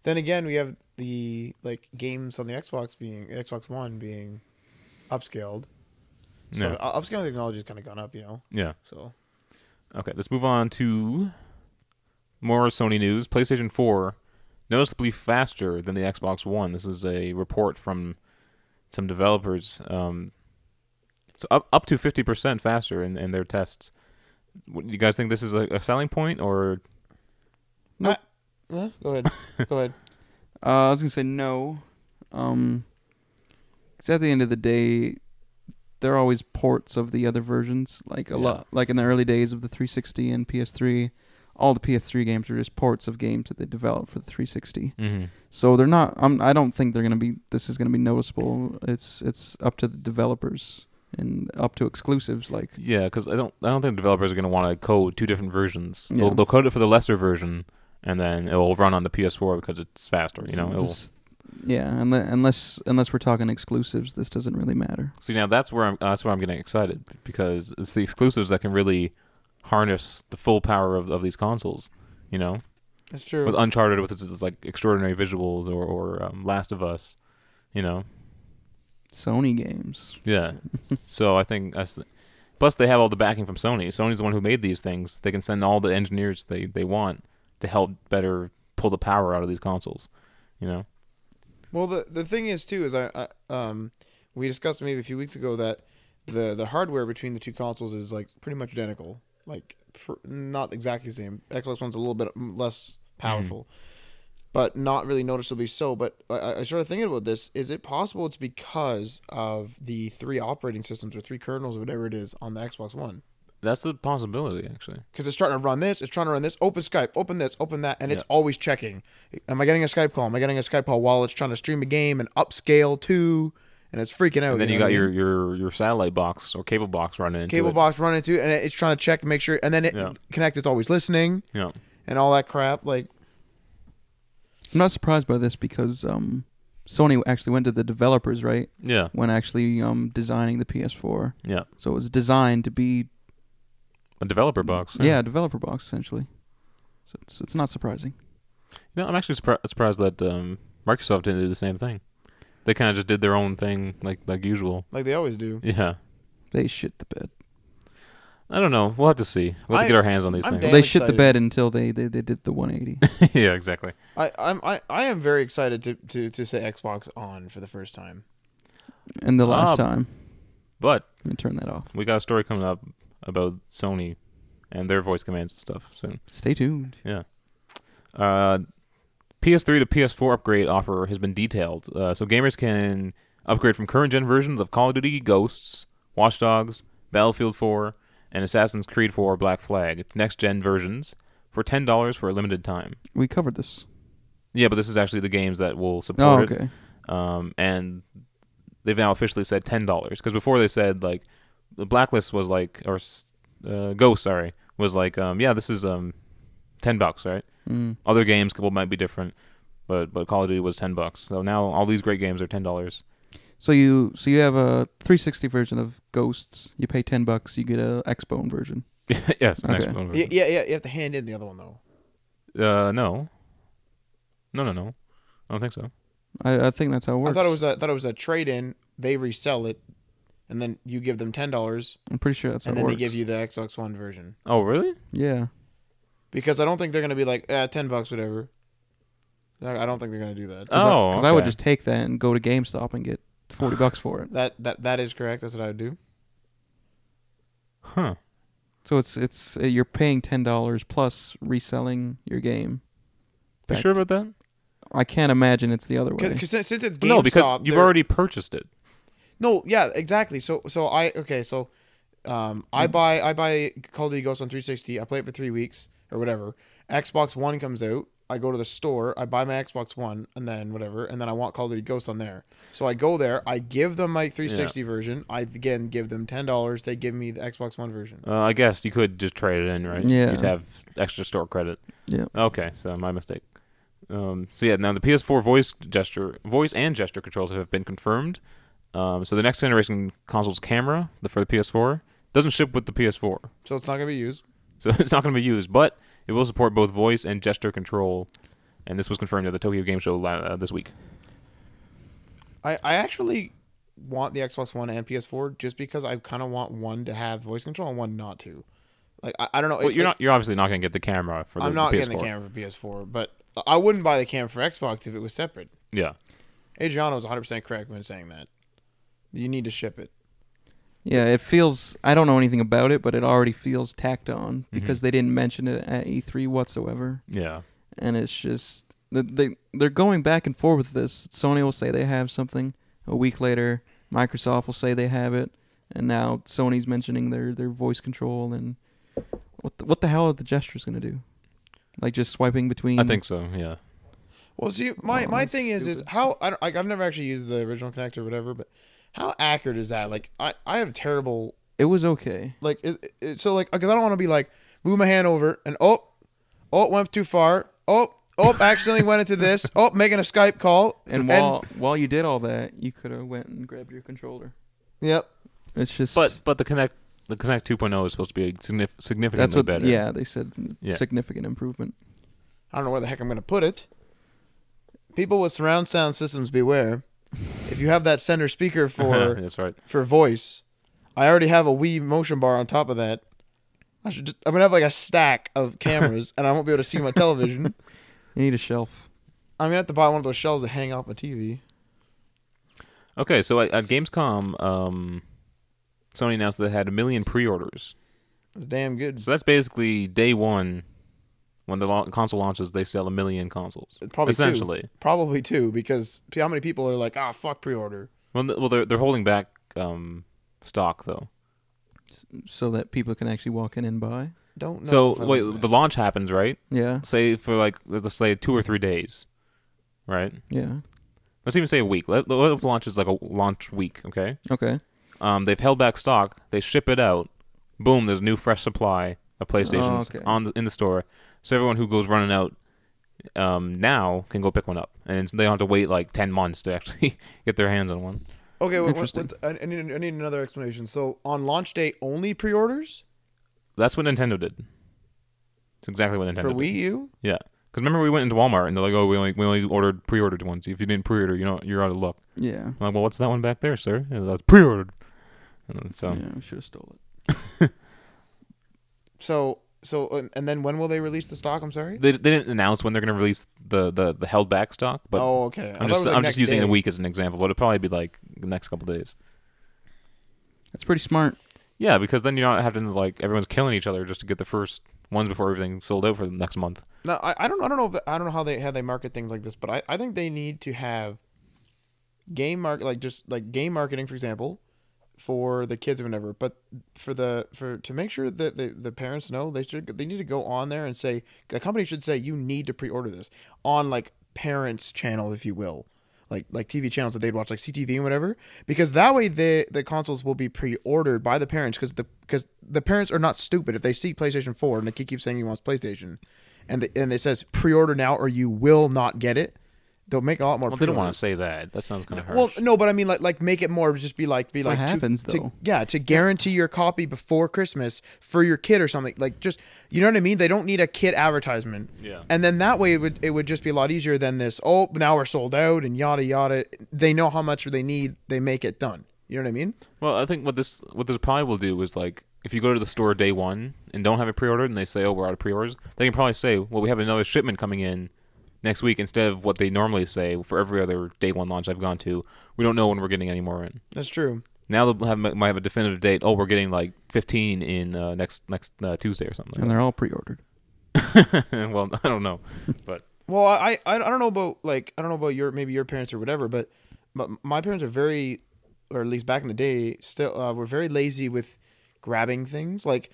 Then again, we have the like games on the Xbox being Xbox One being upscaled. So Yeah. uh, upscaling technology has kind of gone up, you know. Yeah. So Okay, let's move on to more Sony news. PlayStation 4 noticeably faster than the Xbox One. This is a report from some developers. Um, so up up to 50% faster in, in their tests. What, you guys think this is a, a selling point or Nope. yeah, go ahead, (laughs) go ahead. Uh, I was gonna say no. Um, 'cause at the end of the day, they're always ports of the other versions. Like a Yeah. lot, like in the early days of the 360 and PS3, all the PS3 games are just ports of games that they developed for the 360. mm-hmm. So they're not. I'm. I don't think they're gonna be. This is gonna be noticeable. It's. It's up to the developers and up to exclusives. Like Yeah, because I don't I don't think developers are going to want to code two different versions. Yeah. They'll, they'll code it for the lesser version, and then it will run on the PS4 because it's faster. You know, this- yeah. Unless unless unless we're talking exclusives, this doesn't really matter. See now that's where I'm that's where I'm getting excited because it's the exclusives that can really harness the full power of, of these consoles. You know, That's true. with Uncharted with its, its like extraordinary visuals or or um, Last of Us. You know, Sony games. yeah. (laughs) so I think that's. The, plus, they have all the backing from Sony. Sony's the one who made these things. They can send all the engineers they they want to help better pull the power out of these consoles. You know. Well, the the thing is too is I, I um we discussed maybe a few weeks ago that the the hardware between the two consoles is like pretty much identical, like pr- not exactly the same. Xbox One's a little bit less powerful, but not really noticeably so. But I, I started thinking about this: is it possible it's because of the three operating systems or three kernels or whatever it is on the Xbox One? That's the possibility, actually. because it's starting to run this, it's trying to run this. Open Skype, open this, open that, and it's always checking. Am I getting a Skype call? Am I getting a Skype call while it's trying to stream a game and upscale too? And it's freaking out. And then know you got what I your, mean? your your satellite box or cable box running into cable it. box running too, and it's trying to check and make sure. And then it Yeah. connect. It's always listening Yeah. and all that crap. Like I'm not surprised by this because um, Sony actually went to the developers right Yeah. when actually um designing the PS4. Yeah. So it was designed to be A developer box. yeah, a developer box essentially. So it's it's not surprising. You know, I'm actually surpri- surprised that um, Microsoft didn't do the same thing. They kind of just did their own thing, like like usual. like they always do. Yeah. They shit the bed. I don't know. We'll have to see. We'll have to I- get our hands on these I'm things. damn they shit the bed until they, they, they did the 180. (laughs) yeah, exactly. I, I'm I, I am very excited to, to, to say Xbox on for the first time. and the last Ah. time, But let me turn that off. we got a story coming up about Sony and their voice commands and stuff soon. Stay tuned. Yeah. Uh, PS3 to PS4 upgrade offer has been detailed. Uh, so gamers can upgrade from current gen versions of Call of Duty Ghosts, Watch Dogs, Battlefield 4, and Assassin's Creed 4 Black Flag to next gen versions for $10 for a limited time. We covered this. Yeah, but this is actually the games that will Oh, support it. okay. um, and they've now officially said ten dollars because before they said like the blacklist was like or uh, Ghost sorry was like um, yeah this is um ten bucks right Mm. other games couple might be different but but Call of Duty was ten bucks so now all these great games are ten dollars So you so you have a 360 version of Ghosts. You pay 10 bucks. You get a Xbone version. (laughs) yes next Okay. one Yeah, yeah, yeah. You have to hand in the other one though. uh no no no no I don't think so I, I think that's how it works. I thought it was a thought it was a trade in. They resell it, and then you give them ten dollars, I'm pretty sure that's how and it then works. they give you the Xbox One version. oh really Yeah. Because I don't think they're gonna be like, eh, ten bucks, whatever. I I don't think they're gonna do that. oh Because I would just take that and go to GameStop and get 40 bucks for it. That that that is correct. That's what I would do. huh So it's it's uh, you're paying ten dollars plus reselling your game. you Back sure about that I can't imagine it's the other way. Because since, since it's GameStop, no because you've already purchased it No, yeah, exactly. So so I okay, so um I buy I buy Call of Duty Ghosts on 360. I play it for 3 weeks or whatever. Xbox 1 comes out. I go to the store, I buy my Xbox 1 and then whatever, and then I want Call of Duty Ghosts on there. So I go there, I give them my 360 version. I again give them $10. They give me the Xbox 1 version. Uh, I guess you could just trade it in, right? Yeah. You'd have extra store credit. Yeah. Okay, so my mistake. Um, so yeah, now the PS4 voice gesture, voice and gesture controls have been confirmed. Um, so the next generation console's camera the, for the PS4 doesn't ship with the PS4, So it's not going to be used. So (laughs) it's not going to be used, but it will support both voice and gesture control. And this was confirmed at the Tokyo Game Show uh, this week. I I actually want the Xbox One and PS4 just because I kind of want one to have voice control and one not to. Like I, I don't know. Well, you're it- not. You're obviously not going to get the camera for the, I'm not the PS4. getting the camera for PS4, but I wouldn't buy the camera for Xbox if it was separate. Yeah. Adriano was 100% correct when saying that. You need to ship it. Yeah, it feels. I don't know anything about it, but it already feels tacked on because Mhm. they didn't mention it at E3 whatsoever, Yeah. and it's just they- they they're going back and forth with this. Sony will say they have something a week later. Microsoft will say they have it, and now Sony's mentioning their their voice control and what the, what the hell are the gestures gonna do? Like just swiping between. I think so. Yeah. Well, see, my, Oh, my that's thing is, is how I don't, like, I've never actually used the original connector or whatever, but how accurate is that? Like, I, I have terrible, it was okay. like, it, it, so, like, because I don't want to be like, move my hand over and, oh, oh, it went too far. Oh, oh, accidentally went into this. Oh, making a Skype call. And while while you did all that, you could have went and grabbed your controller. yep. It's just But but the Kinect the Kinect 2.0 is supposed to be signif- significantly that's what. better. Yeah, they said Yeah. significant improvement. I don't know where the heck I'm going to put it. People with surround sound systems beware. If you have that center speaker (laughs) for that's right. for voice, I already have a Wii motion bar on top of that. I should just, I'm gonna have like a stack of (laughs) cameras, and I won't be able to see my television. You need a shelf. I'm gonna have to buy one of those shelves to hang off my TV. Okay, so at, at Gamescom, um, Sony announced that they had a million pre-orders. It's damn good. So that's basically day one when the la- console launches. They sell a million consoles. Probably two. essentially. Probably two, because how many people are like, ah, fuck pre-order. Well, well, they're they're holding back um, stock though. so that people can actually walk in and buy. Don't know. so wait, like the launch happens right? Yeah, Say for like let's say two or three days, right? yeah. Let's even say a week. Let, what if the launch is like a launch week? Okay. Okay. Um, they've held back stock. They ship it out. Boom! There's new fresh supply of PlayStations Oh, okay. on the, in the store. So everyone who goes running out um, now can go pick one up, and they don't have to wait like ten months to (laughs) actually get their hands on one. okay, wait, wait, Interesting. wait, I, I need I need another explanation. So on launch day, only pre-orders That's what Nintendo did. It's exactly what Nintendo for did. Wii U. Yeah, because remember we went into Walmart and they're like, "Oh, we only we only ordered pre-ordered ones. If you didn't pre-order, you know you're out of luck." Yeah. I'm like, "Well, what's that one back there, sir?" And that's pre-ordered. And then so Yeah, we should have stole it. (laughs) So so and then when will they release the stock? I'm sorry. They, they didn't announce when they're going to release the, the, the held back stock, but oh, okay. I I'm just like, I'm just using day. a week as an example, but it'll probably be like the next couple days. That's pretty smart. Yeah, because then you're not having to like everyone's killing each other just to get the first ones before everything's sold out for the next month. No, I, I don't I don't know if the, I don't know how they how they market things like this, but I, I think they need to have game market like just like game marketing for example for the kids or whatever. But for the for to make sure that the, the parents know they should they need to go on there and say the company should say you need to pre-order this on like parents channel if you will. Like, like TV channels that they'd watch like CTV and whatever because that way the the consoles will be pre-ordered by the parents because the because the parents are not stupid if they see PlayStation 4 and the kid keeps saying he wants PlayStation and the, and it says pre-order now or you will not get it they'll make a lot more Well, they don't want to say that. That sounds kind of harsh. Well, no, but I mean, like, like make it more. Just be like, be That's like, what to- happens, to, though. yeah, to guarantee your copy before Christmas for your kid or something. Like, just you know what I mean? They don't need a kid advertisement. Yeah. And then that way, it would it would just be a lot easier than this. Oh, now we're sold out and yada yada. They know how much they need. They make it done. You know what I mean? Well, I think what this what this probably will do is like if you go to the store day one and don't have it pre-ordered and they say, "Oh, we're out of pre-orders," they can probably say, "Well, we have another shipment coming in next week," instead of what they normally say for every other day one launch I've gone to. We don't know when we're getting any more in. That's true. Now they'll have might have a definitive date. Oh, we're getting like 15 in uh, next next uh, Tuesday or something. And they're all pre-ordered. (laughs) well, I don't know, but Well, I, I I don't know about like I don't know about your maybe your parents or whatever, but but my parents are very, or at least back in the day, still uh, were very lazy with grabbing things. Like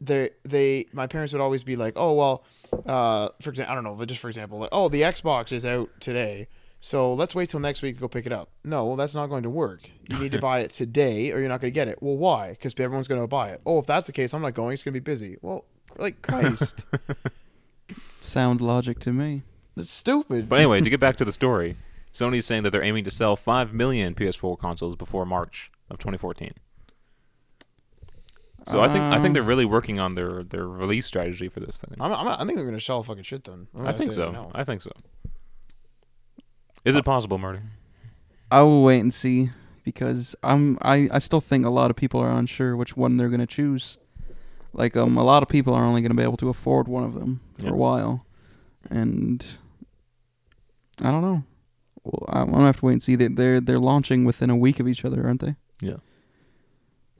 they they my parents would always be like, oh well, uh, for example, I don't know, but just for example, like oh the Xbox is out today. So let's wait till next week to go pick it up. No, that's not going to work. You need to buy it today, or you're not going to get it. Well, why? Because everyone's going to buy it. Oh, if that's the case, I'm not going. It's going to be busy. Well, like Christ, (laughs) Sound logic to me. that's stupid. but anyway, to get back to the (laughs) story, Sony's saying that they're aiming to sell five million PS4 consoles before March of 2014. So I think I think Um, they're really working on their their release strategy for this thing. I'm, I'm, I think they're gonna sell a fucking shit ton. I'm I gonna think so. no. I think so. Is it possible, Marty? I will wait and see because I'm I, I still think a lot of people are unsure which one they're gonna choose. Like um, a lot of people are only gonna be able to afford one of them for Yeah. a while, and I don't know. Well, I- I'm gonna have to wait and see. They they're they're launching within a week of each other, aren't they? Yeah.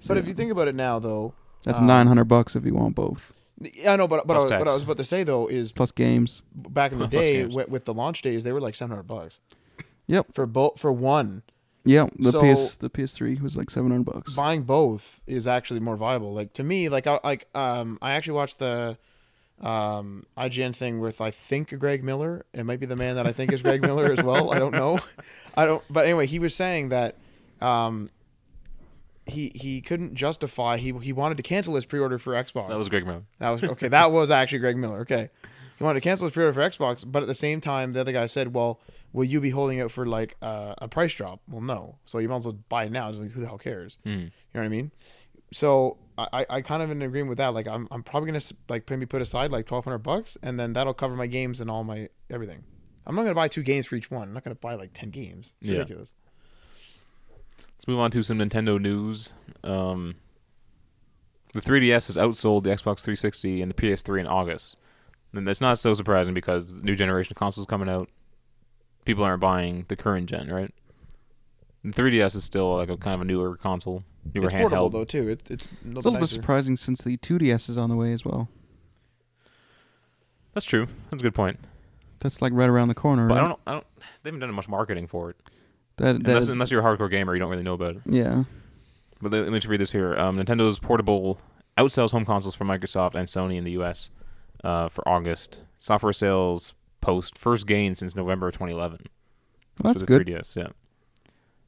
But if you think about it now, though, that's um, nine hundred bucks if you want both yeah, I know. But but I, Plus was, what I was about to say though is plus games. back in the (laughs) Plus day games. with, with the launch days, they were like seven hundred bucks. Yep. For both for one, Yeah, the So- PS the PS3 was like seven hundred bucks. buying both is actually more viable. Like to me, like I like um I actually watched the um IGN thing with I think Greg Miller. It might be the man that I think is Greg Miller as well. I don't know. (laughs) I don't. But anyway, he was saying that um he he couldn't justify he he wanted to cancel his pre-order for Xbox. That was Greg Miller. That was okay. That was actually Greg Miller. Okay, he wanted to cancel his pre-order for Xbox, but at the same time, the other guy said, "Well, will you be holding out for like uh, a price drop?" Well, no. So you might as well buy it now. Like, who the hell cares? Hmm. You know what I mean? So I, I- kind of in agreement with that. Like I'm, I'm probably gonna like maybe put aside like twelve hundred bucks, and then that'll cover my games and all my everything. I'm not gonna buy two games for each one. I'm not gonna buy like ten games. It's Yeah. ridiculous. Let's move on to some Nintendo news. Um, the 3DS has outsold the Xbox 360 and the PS3 in August. And that's not so surprising because the new generation of consoles coming out. People aren't buying the current gen, right? The 3DS is still like a kind of a newer console, newer It's portable handheld. though too. It, it's a It's a little little bit surprising since the 2DS is on the way as well. That's true. That's a good point. That's like right around the corner. But I don't, I don't. They haven't done much marketing for it. That, that Unless, is- unless you're a hardcore gamer, you don't really know about it. yeah. But let let me just read this here. Um, Nintendo's portable outsells home consoles for Microsoft and Sony in the U.S. Uh, for August. Software sales post first gain since November of 2011. Well, for that's the good. 3DS, yeah.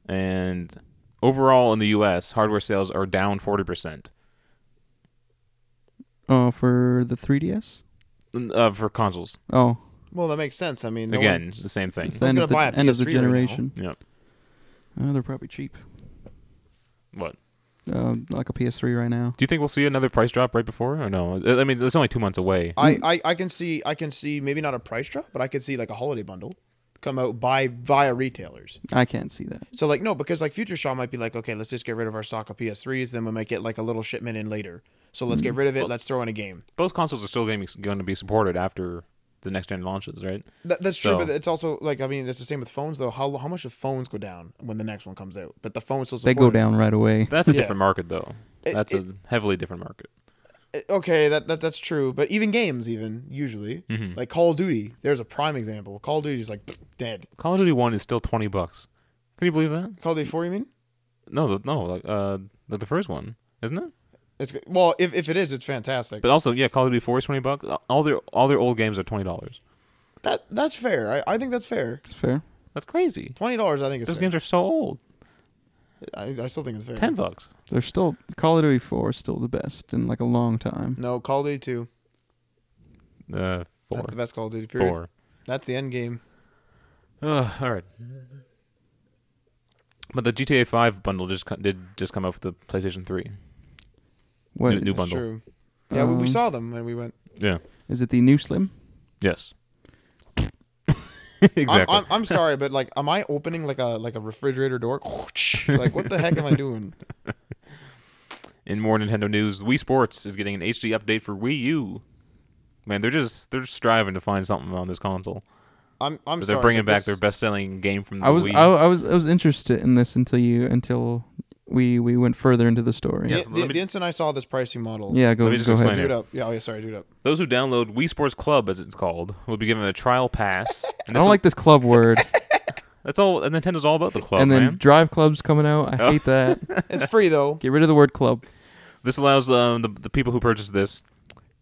And overall in the U.S., hardware sales are down 40% Oh, for the 3DS. uh, for consoles. Oh, Well, that makes sense. I mean, no Again, one- the same thing. it's the end, of the, gonna buy a end of the PS3 right now. generation. Yeah. Oh, they're probably cheap. What? Uh, like a PS3 right now. Do you think we'll see another price drop right before, or no? I I mean, it's only two months away. I, I, I can see I can see maybe not a price drop, but I could see like a holiday bundle come out by via retailers. I can't see that. So like no, because like Future Shop might be like, okay, let's just get rid of our stock of PS3s, then we might get like a little shipment in later. So let's get rid of it. Let's throw in a game. Both consoles are still going to be supported after the next gen launches, right? That, that's true, but it's also like I mean, it's the same with phones though. How how much do phones go down when the next one comes out? But the phones still They go down right away. That's a Yeah. different market, though. It- That's it- a heavily different market. it- okay, that, that that's true. But even games, even usually, Mhm. like Call of Duty, there's a prime example. Call of Duty is like dead. Call of Duty One is still twenty bucks. Can you believe that? Call of Duty Four, you mean? No, the, no, like uh, the, the first one, isn't it? It's well, if, if it is, it's fantastic. But also, yeah, Call of Duty Four is twenty bucks. All their all their old games are twenty dollars. that that's fair. I, I think that's fair. It's fair. That's crazy. Twenty dollars, I think is Those fair. games are so old. I, I still think it's fair. Ten bucks. They're still Call of Duty 4 is still the best in like a long time. No, Call of Duty Two. Uh, four. That's the best Call of Duty. Period. Four. That's the end game. Uh, all right. But the GTA Five bundle just did just come out for the PlayStation Three. What New- new bundle. true. Yeah, we, we Um, saw them when we went. Yeah. is it the new Slim? Yes. (laughs) I'm, exactly. I'm, I'm sorry, but like, am I opening like a like a refrigerator door? (laughs) like, what the heck am I doing? In more Nintendo news, Wii Sports is getting an HD update for Wii U. Man, they're just they're striving to find something on this console. I'm I'm they're sorry. bringing back this- their best-selling game from the I was Wii. I, I was I was interested in this until you until we we went further into the story. The, Yes, the, let me- the instant I saw this pricing model, Yeah, go Let me just go explain ahead. do it up. Yeah, oh yeah, sorry, do it up. Those who download Wii Sports Club, as it's called, will be given a trial pass. (laughs) I And don't like this club word. (laughs) that's all. and Nintendo's all about the club, and then man. Drive Club's coming out. I Oh. hate that. (laughs) It's free though. Get rid of the word club. This allows um, the the people who purchase this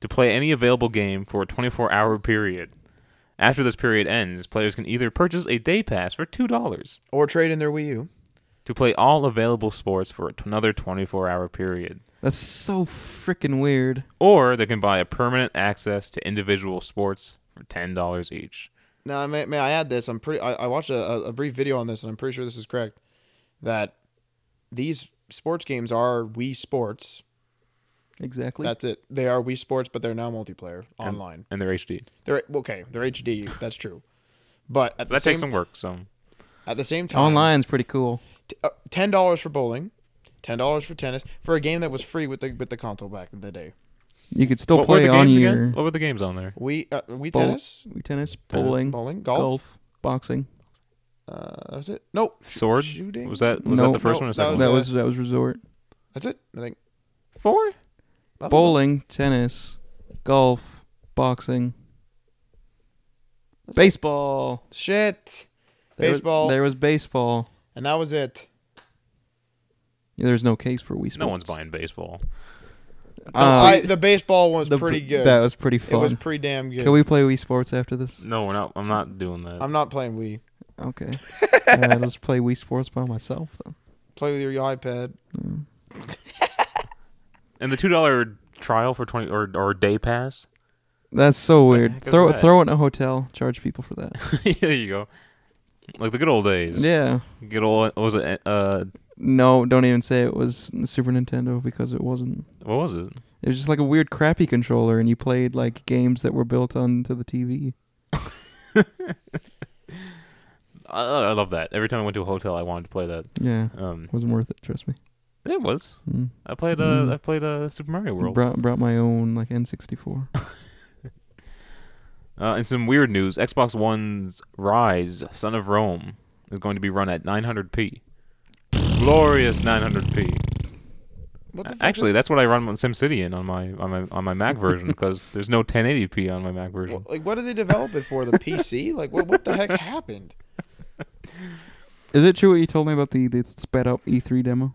to play any available game for a 24-hour period. After this period ends, players can either purchase a day pass for two dollars Or trade in their Wii U. to play all available sports for another 24-hour period. That's so freaking weird. Or they can buy a permanent access to individual sports for ten dollars each. Now, may, may I add this? I'm pretty. I, I watched a, a, a brief video on this, and I'm pretty sure this is correct. That these sports games are Wii Sports. Exactly. That's it. They are Wii Sports, but they're now multiplayer And- online. And they're HD. They're okay. They're HD. That's true. But at So the that same takes some work. So At the same time, Online's pretty cool. T- uh, ten dollars for bowling, ten dollars for tennis for a game that was free with the with the console back in the day. You could still what play the on games your again? What were the games on there? We uh, we Bowl- tennis, Wii tennis, Tennis, bowling, bowling, golf. golf, boxing. Uh, that was it. No Sword? shooting. Was that was No. that the first No, one or that was one? That was that was resort. That's it. I think. Four? I thought so. Bowling, tennis, golf, boxing, baseball. Shit. There was- Baseball. there was baseball. And that was it. There's no case for Wii Sports. No one's buying baseball. Uh, I, the baseball was the- pretty good. That was pretty fun. it was pretty damn good. Can we play Wii Sports after this? No, we're not. I'm not doing that. I'm not playing Wii. Okay. (laughs) uh, I'll just play Wii Sports by myself then. Play with your iPad. Mm. (laughs) and the two dollar trial for twenty or or day pass. That's so weird. Throw that? throw it in a hotel. Charge people for that. (laughs) there you go. Like the good old days. yeah. Good old. What was it? Uh, No, don't even say it was Super Nintendo because it wasn't. what was it? It was just like a weird crappy controller, and you played like games that were built onto the TV. (laughs) I, I love that. Every time I went to a hotel, I wanted to play that. Yeah, Um, wasn't worth it. Trust me. it was. Mm. I played. Uh, Mm. I played uh, Super Mario World. Brought brought my own like N64. (laughs) Uh, and some weird news: Xbox One's Ryse, Son of Rome, is going to be run at 900p. Glorious 900p. What the fuck Actually, that's what I run SimCity in on my on my on my Mac (laughs) version because there's no 1080p on my Mac version. Wh- like what did they develop it for? The (laughs) PC? Like what? What the heck happened? Is it true what you told me about the the sped up E3 demo?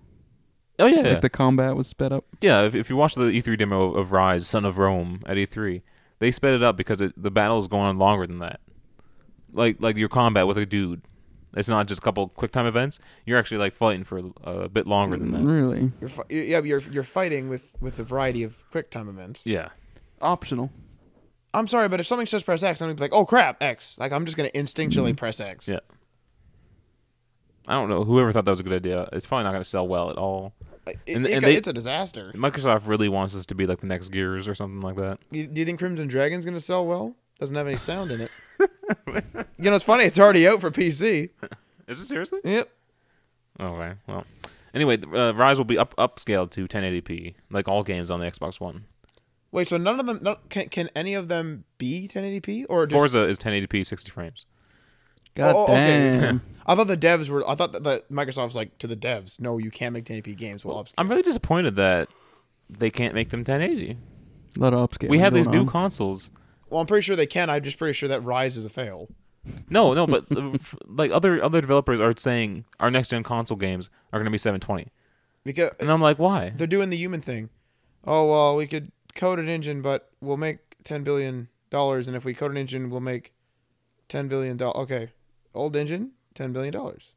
Oh yeah, Like the combat was sped up. yeah. If, if you watch the E3 demo of Ryse, Son of Rome at E3, they sped it up because it, the battle is going on longer than that. Like like your combat with a dude. It's not just a couple quick time events. You're actually like fighting for a bit longer than that. Really You're fi- yeah, you're you're fighting with with a variety of quick time events. Yeah. optional. I'm sorry, but if something says press X, I'm gonna be like, oh crap, X. Like I'm just gonna instinctually mm-hmm. press X. Yeah. I don't know. Whoever thought that was a good idea, it's probably not going to sell well at all. It, And- it and they- it's a disaster. Microsoft really wants this to be like the next Gears or something like that. Do you think Crimson Dragon's gonna sell well? Doesn't have any sound in it. (laughs) you know, it's funny. It's already out for PC. (laughs) Is it seriously? Yep. Okay. Well, Anyway, uh, Ryse will be up upscaled to 1080p, like all games on the Xbox One. Wait, so none of them no, can can any of them be 1080p or just Forza is 1080p, 60 frames. God Oh, okay. damn. (laughs) I thought the devs were. I thought that, that Microsoft's like to the devs. No, you can't make 1080p games. Well, upscale. I'm really disappointed that they can't make them 1080. A lot of upscaling. we have these going new on. consoles. well, I'm pretty sure they can. I'm just pretty sure that Ryse is a fail. No, no, but uh, (laughs) like other other developers are saying our next gen console games are going to be 720, Because and I'm like, why? they're doing the human thing. Oh well, we could code an engine, but we'll make 10 billion dollars, and if we code an engine, we'll make 10 billion dollars. Okay, old engine, 10 billion dollars.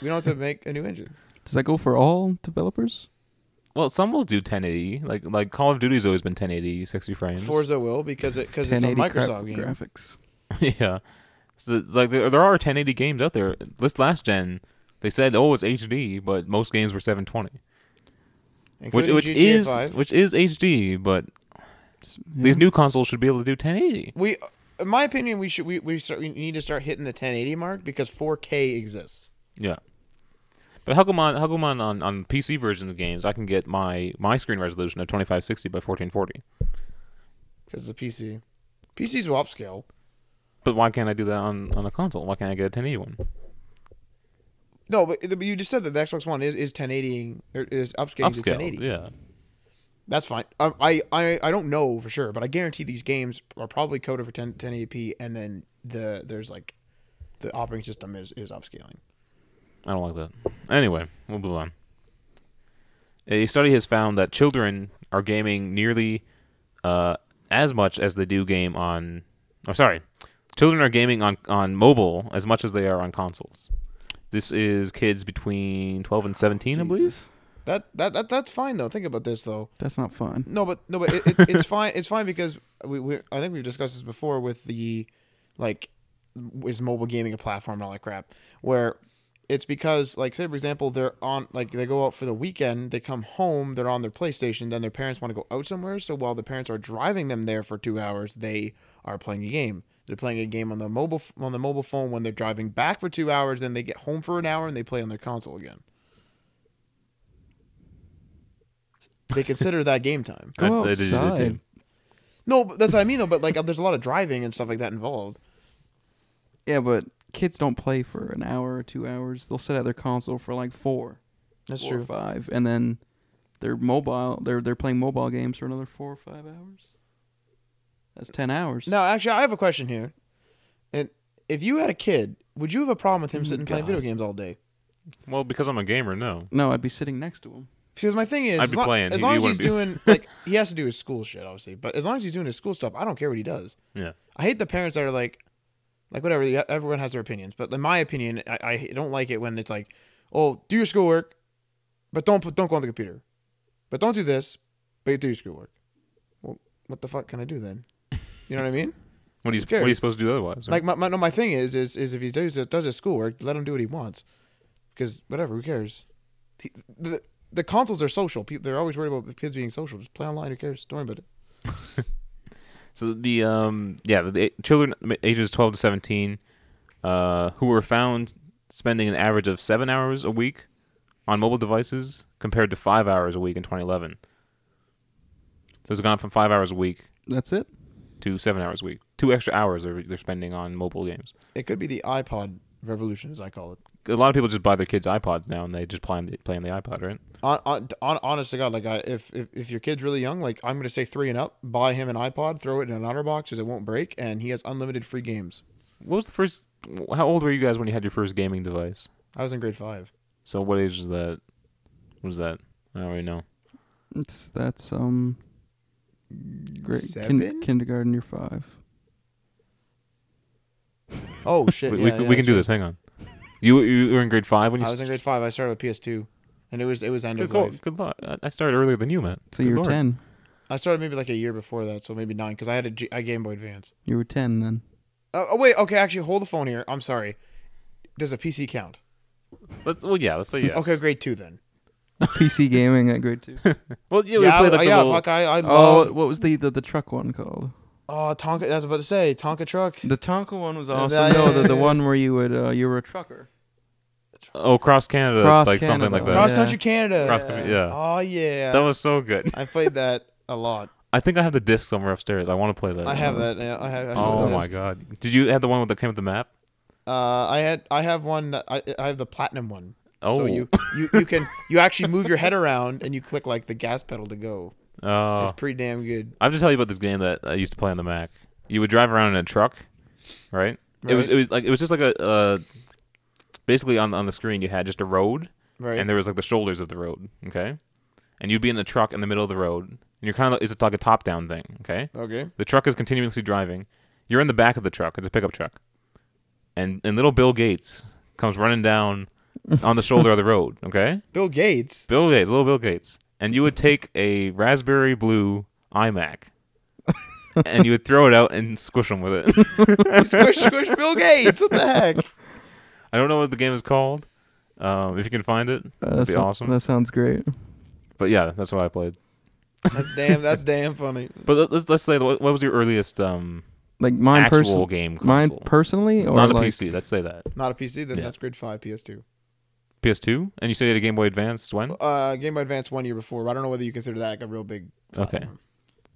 We don't have to make a new engine. (laughs) Does that go for all developers? Well, some will do 1080. Like like Call of Duty's always been 1080, 60 frames. Forza will because it because it's a 1080 crap Microsoft game. graphics. (laughs) yeah. So like there, there are 1080 games out there. This last gen, they said oh it's HD, but most games were 720, which including which GTA is 5. which is HD, but these new consoles should be able to do 1080. We, in my opinion, we should we we, start, we need to start hitting the 1080 mark because 4K exists. Yeah. But how come on how come on, on, on PC versions of games I can get my my screen resolution of 2560 by 1440, Because it's a PC. PCs will upscale. but why can't I do that on, on a console? Why can't I get a 1080 one? No, but, you just said that the Xbox One is, is 1080 or is upscaling to Upscale, 1080. yeah. That's fine. Um, I, I I don't know for sure, but I guarantee these games are probably coded for 10 1080p, and then the there's like the operating system is is upscaling. I don't like that. Anyway, we'll move on. A study has found that children are gaming nearly uh, as much as they do game on. Oh, sorry, children are gaming on on mobile as much as they are on consoles. This is kids between 12 and 17, I believe. That, that that that's fine though. Think about this though. That's not fun. No, but no, but it, it, it's (laughs) fine. It's fine because we, we I think we've discussed this before with the like is mobile gaming a platform and all that crap where it's because like say for example they're on like they go out for the weekend they come home they're on their playstation then their parents want to go out somewhere so while the parents are driving them there for two hours they are playing a game they're playing a game on the mobile on the mobile phone when they're driving back for two hours then they get home for an hour and they play on their console again they consider that game time Go I- I did outside. no, but that's what I mean though. But like, there's a lot of driving and stuff like that involved. Yeah, but kids don't play for an hour or two hours. They'll sit at their console for like four, That's four or true. five, and then they're mobile. They're they're playing mobile games for another four or five hours. That's ten hours. Now, actually, I have a question here. And if you had a kid, would you have a problem with him Oh, sitting playing video games all day? Well, because I'm a gamer, no. no, I'd be sitting next to him. Because my thing is, I'd as, be lo- playing. as long as he's wouldn't doing (laughs) like he has to do his school shit, obviously. But as long as he's doing his school stuff, I don't care what he does. Yeah. I hate the parents that are like, like whatever. Everyone has their opinions, but in my opinion, I, I don't like it when it's like, oh, do your schoolwork, but don't put, don't go on the computer, but don't do this, but do your schoolwork. Well, what the fuck can I do then? You know what I mean? (laughs) What are you What are you supposed to do otherwise? Like my, my no, my thing is is is if he does does his schoolwork, let him do what he wants, because whatever, who cares? He, the the consoles are social. People, they're always worried about the kids being social. Just play online. Who cares? Don't worry about it. (laughs) So the um yeah the, the children ages 12 to 17 uh who were found spending an average of 7 hours a week on mobile devices compared to 5 hours a week in 2011. So it's gone from 5 hours a week That's it. to 7 hours a week. 2 extra hours they're, they're spending on mobile games. It could be the iPod revolution, as I call it. A lot of people just buy their kids iPods now and they just play on the, play on the iPod, right? On, on, on honest to God, like I, if, if if your kid's really young, like I'm gonna say three and up, buy him an iPod, throw it in an OtterBox because it won't break, and he has unlimited free games. What was the first how old were you guys when you had your first gaming device? I was in grade five. So what age is that? What was that? I don't really know. It's that's um great Seven? kin- kindergarten. You're five. Oh shit! we, yeah, we, yeah, can- we can do this. Hang on. You you were in grade five when you. I was in grade five. I started with PS2, and it was it was end Good, of life. good luck. I- I started earlier than you, Matt. So Good you were lord. ten. I started maybe like a year before that, so maybe nine, because I had a, G- a Game Boy Advance. You were ten then. Uh, oh wait, okay, actually, hold the phone here. I'm sorry. Does a PC count? Let's well, yeah. Let's say yes. Okay, grade two then. (laughs) PC gaming at grade two. (laughs) Well, yeah, we yeah, played like I- the yeah, little. fuck, I, I oh, love. what was the, the the truck one called? Oh, Tonka. That's I was about to say. Tonka truck. The Tonka one was awesome. yeah, no, yeah, the, the yeah. one where you would uh, you were a trucker. Oh, Cross Canada, Cross like something like that. Cross Yeah. Country Canada. Cross Country, yeah. Oh yeah. That was so good. I played that a lot. (laughs) I think I have the disc somewhere upstairs. I want to play that. I have that. Yeah, I have. I still Oh have my god! Did you have the one that came with the map? Uh, I had. I have one. That I. I have the platinum one. Oh, So you, you you can you actually move your head around and you click like the gas pedal to go. Oh, It's pretty damn good. I have to tell you about this game that I used to play on the Mac. You would drive around in a truck, right? right. It was it was like it was just like a uh, basically on on the screen you had just a road Right. and there was like the shoulders of the road, okay? And you'd be in a truck in the middle of the road, and you're kind of it's like a top down thing, okay? okay. The truck is continuously driving. You're in the back of the truck. It's a pickup truck, and and little Bill Gates comes running down on the shoulder of the road, okay? (laughs) Bill Gates. Bill Gates, little Bill Gates, and you would take a raspberry blue iMac, and you would throw it out and squish them with it. (laughs) squish squish Bill Gates. What the heck? I don't know what the game is called. Um, if you can find it, Uh, that'd be so- awesome. That sounds great. But yeah, that's what I played. That's damn. That's damn funny. But let- let's let's say what, what was your earliest um Like mine actual personally. game Mine personally, or Not a like PC. Let's say that Not a PC. Then Yeah. that's Grid five. PS2. PS2, and you said you had a Game Boy Advance when? Uh, Game Boy Advance one year before. But I don't know whether you consider that like a real big. Okay.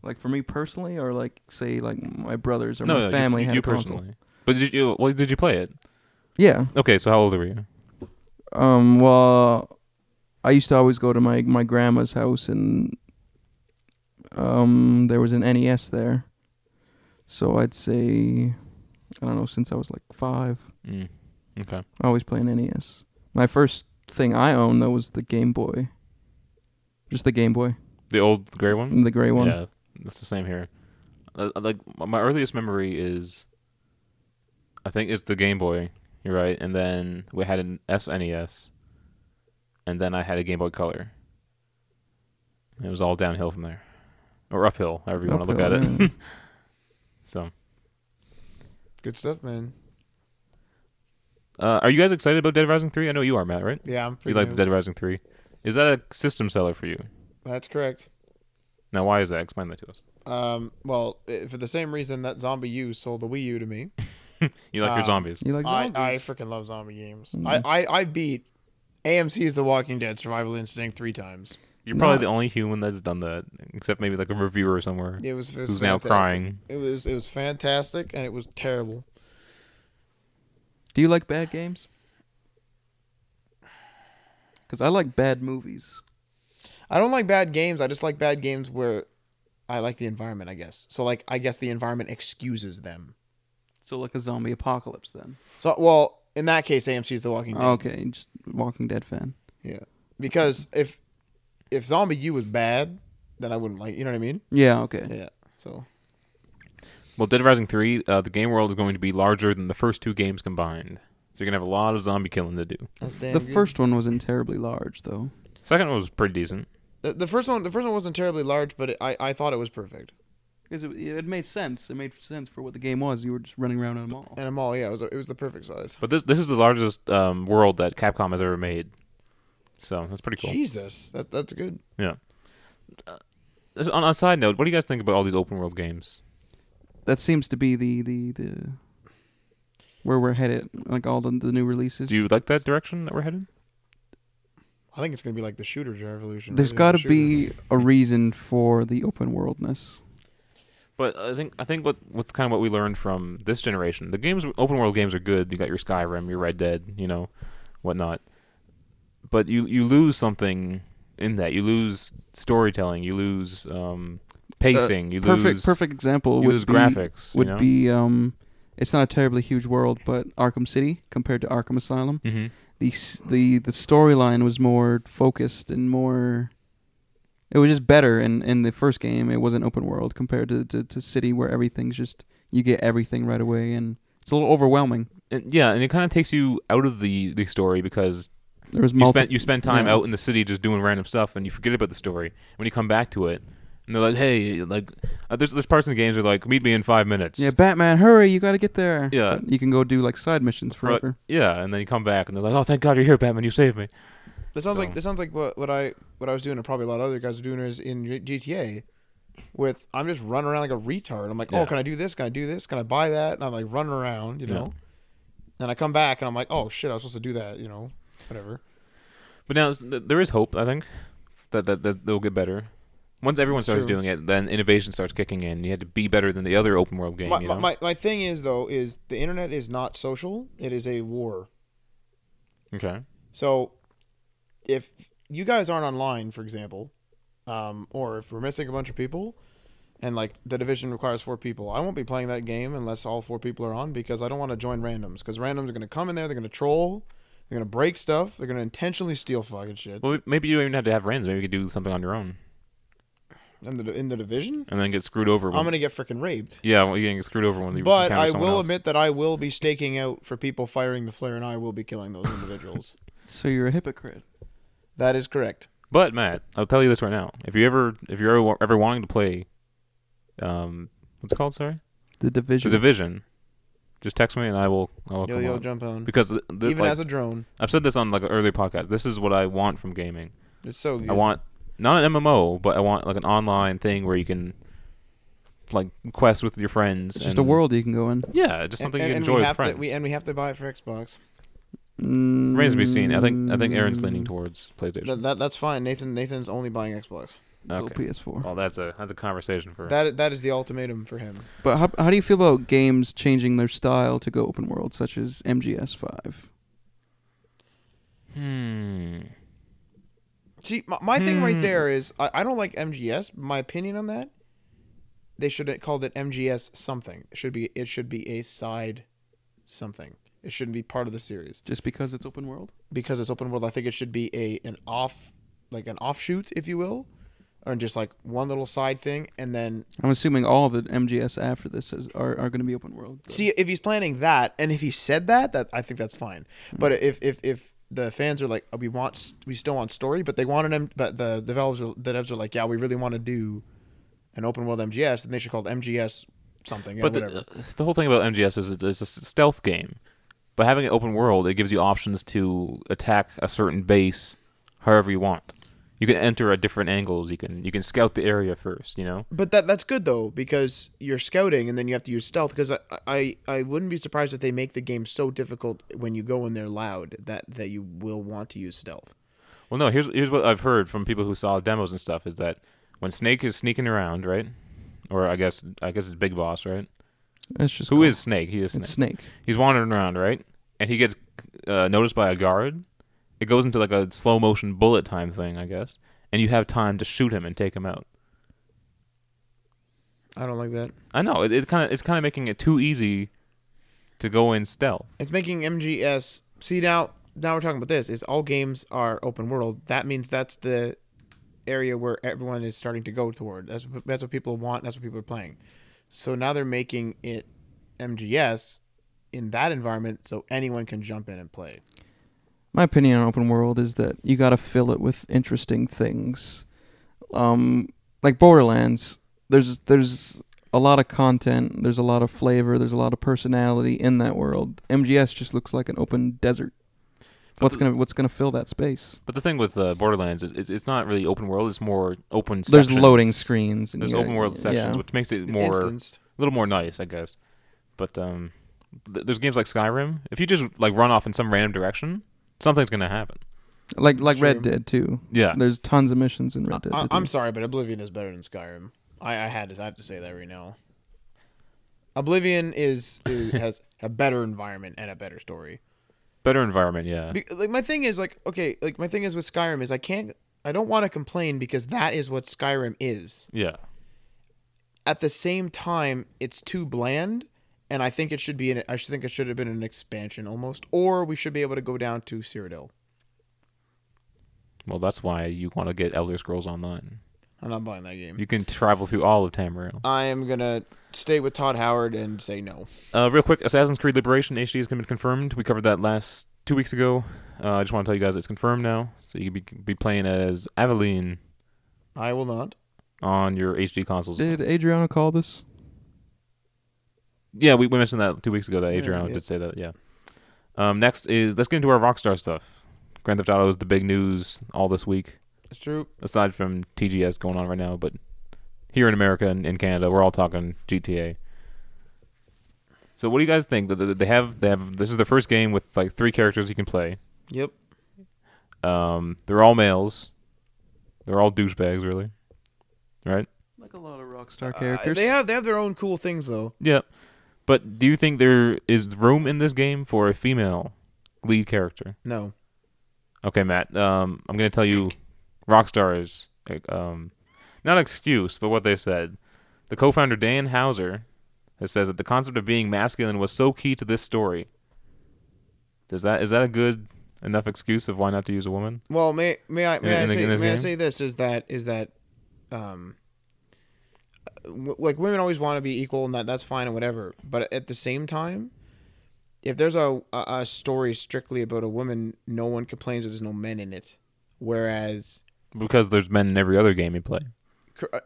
like for me personally, or like say like my brothers or no, my no, family you, had you a console. personally. But did you? Well, did you play it? Yeah. Okay, so how old were you? Um. Well, I used to always go to my my grandma's house, and um, there was an NES there. So I'd say, I don't know, since I was like five, Mm. Okay. I always play an NES. My first thing I owned though was the Game Boy. Just the Game Boy, The old gray one. the gray one. Yeah, that's the same here. Uh, like my earliest memory is, I think it's the Game Boy. You're right, and then we had an SNES, and then I had a Game Boy Color. It was all downhill from there, or uphill, however you want to look at it. yeah. (laughs) so, Good stuff, man. Uh, are you guys excited about Dead Rising Three? I know you are, Matt. Right? Yeah, I'm. You pretty like new. Dead Rising Three? Is that a system seller for you? That's correct. Now, why is that? Explain that to us. Um, well, i- for the same reason that ZombiU sold the Wii U to me, (laughs) You like your Um, zombies? You like I, zombies? I freaking love zombie games. Mm. I, I, I beat AMC's The Walking Dead Survival Instinct three times. You're probably No. the only human that's done that, except maybe like a reviewer somewhere It was, it was who's now crying. It was it was fantastic and it was terrible. Do you like bad games? Because I like bad movies. I don't like bad games. I just like bad games where I like the environment. I guess so. Like I guess the environment excuses them. So like a zombie apocalypse then. So well, in that case, AMC's The Walking Dead. Okay, just Walking Dead fan. Yeah, because if if ZombiU was bad, then I wouldn't like. You know what I mean? Yeah, okay. Yeah. So Well, Dead Rising 3, uh, the game world is going to be larger than the first two games combined. So you're going to have a lot of zombie killing to do. The good. first one wasn't terribly large though. Second one was pretty decent. The, the first one, the first one wasn't terribly large, but it, I I thought it was perfect. Because it, it made sense. It made sense for what the game was. You were just running around in a mall. And a mall, yeah, it was it was the perfect size. But this this is the largest um, world that Capcom has ever made. So that's pretty cool. Jesus, that that's good. This- On a side note, what do you guys think about all these open world games? That seems to be the the the where we're headed. Like all the the new releases. Do you like that direction that we're headed? I think it's gonna be like the shooter revolution. There's Everything's got to shooter. be a reason for the open worldness. But I think I think what with kind of what we learned from this generation, the games open world games are good. You got your Skyrim, your Red Dead, you know, whatnot. But you you lose something in that. You lose storytelling. You lose um, pacing. you perfect lose perfect example You would lose be graphics. would you know? be um it's not a terribly huge world, but Arkham City compared to Arkham Asylum, hmm the the the storyline was more focused and more. It was just better in in the first game. It wasn't open world compared to, to to City, where everything's just you get everything right away, and it's a little overwhelming. And, yeah, and it kind of takes you out of the, the story because There was you spent you spend time yeah. out in the city just doing random stuff, and you forget about the story. When you come back to it, and they're like, "Hey, like, uh, there's there's parts in the games that are like, meet me in five minutes." Yeah, Batman, hurry! You got to get there. Yeah. But you can go do like side missions For, like- forever. yeah, and then you come back, and they're like, "Oh, thank God you're here, Batman! You saved me." That sounds So- like that sounds like what, what I what I was doing, and probably a lot of other guys are doing is in G- GTA. With I'm just running around like a retard. I'm like, Yeah. oh, can I do this? Can I do this? Can I buy that? And I'm like running around, you Yeah. know. And I come back and I'm like, oh shit, I was supposed to do that, you know. whatever. But now s- th- there is hope. I think that that, that they'll get better. Once everyone That's starts true. doing it, then innovation starts kicking in. You had to be better than the other open world game. My, you know? my my thing is though is the internet is not social. It is a war. okay. So, if you guys aren't online, for example, um, or if we're missing a bunch of people, and like the division requires four people, I won't be playing that game unless all four people are on because I don't want to join randoms. Because randoms are gonna come in there, they're gonna troll, they're gonna break stuff, they're gonna intentionally steal fucking shit. Well, maybe you don't even have to have randoms. Maybe you could do something on your own In the in the division, and then get screwed over. When, I'm gonna get freaking raped. yeah, well, you're gonna get screwed over when you. But I will else. admit that I will be staking out for people firing the flare, and I will be killing those individuals. (laughs) So you're a hypocrite. that is correct. But Matt, I'll tell you this right now: if you ever, if you're ever, ever wanting to play, um, what's it called? Sorry, The division. the division. division. Just text me and I will. I will You'll, you'll on. jump on. Because the, the, Even like, as a drone, I've said this on like an earlier podcast. This is what I want from gaming. it's so good. I want not an MMO, but I want like an online thing where you can like quest with your friends. it's just a world you can go in. Yeah, just something and, you and enjoy we with have friends. to we, and we have to buy it for Xbox. Remains to be seen. I think I think Aaron's Mm. leaning towards PlayStation. That, that that's fine. Nathan Nathan's only buying Xbox. Go okay. PS4. Well, that's a that's a conversation for. That that is the ultimatum for him. But how, how do you feel about games changing their style to go open world, such as MGS5? Hmm. See, my, my thing right Hmm. there is I, I don't like MGS. My opinion on that, they should have called it MGS something. It should be it should be a side something. It shouldn't be part of the series Just because it's open world? because it's open world. I think it should be a an off like an offshoot, if you will, or just like one little side thing, and then I'm assuming all the MGS after this is, are, are going to be open world. though. See, if he's planning that, and if he said that, that I think that's fine. But if if if the fans are like, oh, we want, we still want story, but they wanted them. but the developers, are, the devs are like, yeah, we really want to do an open world MGS, and they should call it MGS something, yeah, But whatever. the, the whole thing about MGS is it's a stealth game. But having an open world, it gives you options to attack a certain base however you want. You can enter at different angles. You can you can scout the area first. You know. But that that's good though because you're scouting and then you have to use stealth. Because I, I I wouldn't be surprised if they make the game so difficult when you go in there loud that that you will want to use stealth. Well, no. Here's here's what I've heard from people who saw demos and stuff is that when Snake is sneaking around, right? Or I guess I guess it's Big Boss, right? It's just Who called- is Snake? He is Snake. It's Snake. He's wandering around, right? And he gets uh, noticed by a guard. It goes into like a slow motion bullet time thing, I guess. And you have time to shoot him and take him out. I don't like that. I know it, it's kind of it's kind of making it too easy to go in stealth. It's making MGS. See now, now we're talking about this. Is all games are open world. That means that's the area where everyone is starting to go toward. That's that's what people want. That's what people are playing. So now they're making it MGS in that environment, so anyone can jump in and play. My opinion on open world is that you got to fill it with interesting things. Um, like Borderlands, there's there's a lot of content, there's a lot of flavor, there's a lot of personality in that world. MGS just looks like an open desert. What's the- gonna what's gonna fill that space? But the thing with uh, Borderlands is it's, it's not really open world. It's more open. There's sections. loading screens. And There's you gotta- open world sections, yeah. which makes it more instanced. a little more nice, I guess. But um, th- there's games like Skyrim. If you just like run off in some random direction, something's gonna happen. Like like Red True. Dead too. Yeah. There's tons of missions in Red Dead. I, to do. I'm sorry, but Oblivion is better than Skyrim. I, I had to I have to say that right now. Oblivion is, is (laughs) has a better environment and a better story. Better environment, yeah. Be- like my thing is like okay, like my thing is with Skyrim is I can't I don't want to complain because that is what Skyrim is. yeah. At the same time, it's too bland, and I think it should be. An, I should think it should have been an expansion almost, or we should be able to go down to Cyrodiil. Well, that's why you want to get Elder Scrolls Online. I'm not buying that game. You can travel through all of Tamriel. I am gonna stay with Todd Howard and say no. Uh, real quick, Assassin's Creed Liberation HD has been confirmed. We covered that last two weeks ago. Uh, I just want to tell you guys it's confirmed now, so you can be, be playing as Aveline I will not. on your HD consoles. Did Adriano call this? Yeah, we, we mentioned that two weeks ago. That Yeah, Adriano yeah. did say that. Yeah. Um, next is let's get into our Rockstar stuff. Grand Theft Auto is the big news all this week, It's true. aside from TGS going on right now. But here in America and in Canada, we're all talking GTA. So, what do you guys think? That that They have they have this is the first game with like three characters you can play. Yep. Um, they're all males. They're all douchebags, really. Right? Like a lot of Rockstar Uh, characters. they have they have their own cool things though. Yeah. But do you think there is room in this game for a female lead character? No. Okay, Matt. Um, I'm gonna tell you, Rockstar's like, um, not excuse, but what they said. The co-founder Dan Houser has says that the concept of being masculine was so key to this story. Does that is that a good enough excuse of why not to use a woman? Well, may may I may In- I in say may I say this is that is that um like women always want to be equal and that that's fine and whatever, but at the same time, if there's a a, a story strictly about a woman, no one complains that there's no men in it. Whereas Because there's men in every other game you play.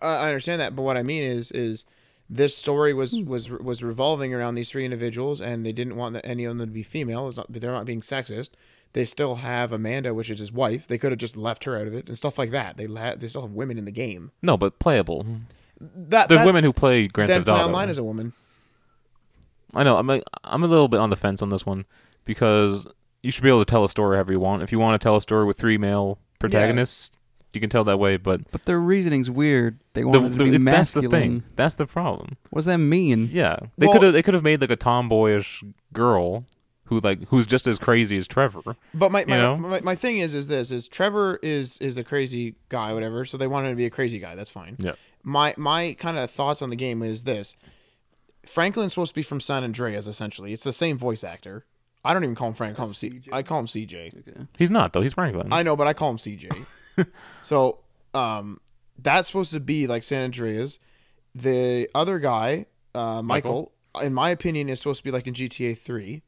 I I understand that, but what I mean is is this story was hmm. was was revolving around these three individuals, and they didn't want any of them to be female. It's not, they're not being sexist. They still have Amanda, which is his wife. They could have just left her out of it and stuff like that. They la- they still have women in the game. No, but playable. Hmm. That There's that, women who play Grand Theft play Auto. online is a woman. I know. I'm a, I'm a little bit on the fence on this one because you should be able to tell a story however you want. If you want to tell a story with three male protagonists, you can tell that way. But but their reasoning's weird. They the, wanted the, to be it's- that's the masculine. thing. That's the problem. What does that mean? Yeah, they Well- could have they could have made like a tomboyish girl who like who's just as crazy as Trevor. But my my, You know? my my thing is is this is Trevor is is a crazy guy, whatever. So they wanted to be a crazy guy. That's fine. Yeah. My my kind of thoughts on the game is this: Franklin's supposed to be from San Andreas. Essentially, it's the same voice actor. I don't even call him Frank. I call him C- CJ. I call him CJ. Okay. He's not though. He's Franklin. I know, but I call him CJ. (laughs) so, um, that's supposed to be like San Andreas. The other guy, uh, Michael, in my opinion, is supposed to be like in GTA Three,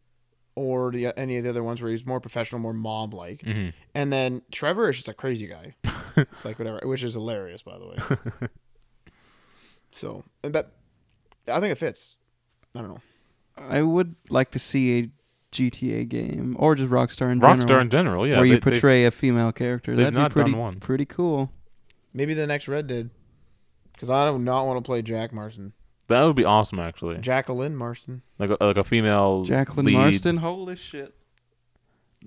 or the any of the other ones where he's more professional, more mob like. Mhm. And then Trevor is just a crazy guy. (laughs) it's like whatever, which is hilarious, by the way. (laughs) so and that, I think it fits. I don't know. I would like to see a GTA game or just Rockstar in Rockstar general, Rockstar in general, yeah. where you they- they- portray a female character. they've That'd not be pretty, done one. pretty cool. Maybe the next Red Dead, because I do not want to play Jack Marston, that would be awesome actually. Jacqueline Marston. Like a, like a female Jacqueline lead. Marston, holy shit!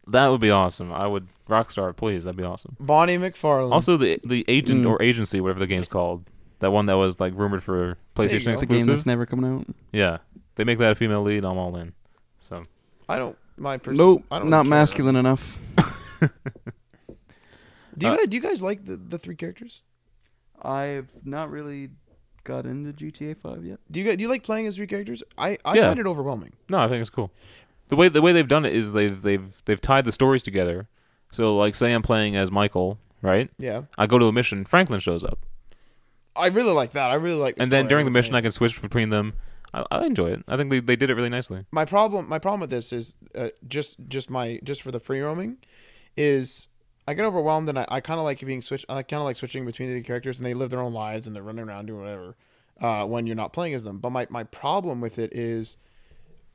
That would be awesome. I would Rockstar, please. That'd be awesome. Bonnie MacFarlane. Also, the the agent Mm. or agency, whatever the game's called, that one that was like rumored for PlayStation go. It's a game that's never coming out. Yeah, they make that a female lead. I'm all in. So I don't. My person. nope, I don't not care. masculine enough. (laughs) Do you Uh, guys, do you guys like the, the three characters? I've not really got into GTA Five yet. Do you guys, do you like playing as three characters? I, I Yeah. find it overwhelming. no, I think it's cool. The way the way they've done it is they've they've they've tied the stories together. So like, say I'm playing as Michael, right? Yeah, I go to a mission. Franklin shows up, I really like that. I really like. The and then during the mission, I can switch between them. I, I enjoy it. I think they, they did it really nicely. my problem my problem with this is uh, just just my just for the free roaming is I get overwhelmed and I, I kind of like being switched. I kind of like switching between the characters and they live their own lives and they're running around doing whatever uh, when you're not playing as them. But my, my problem with it is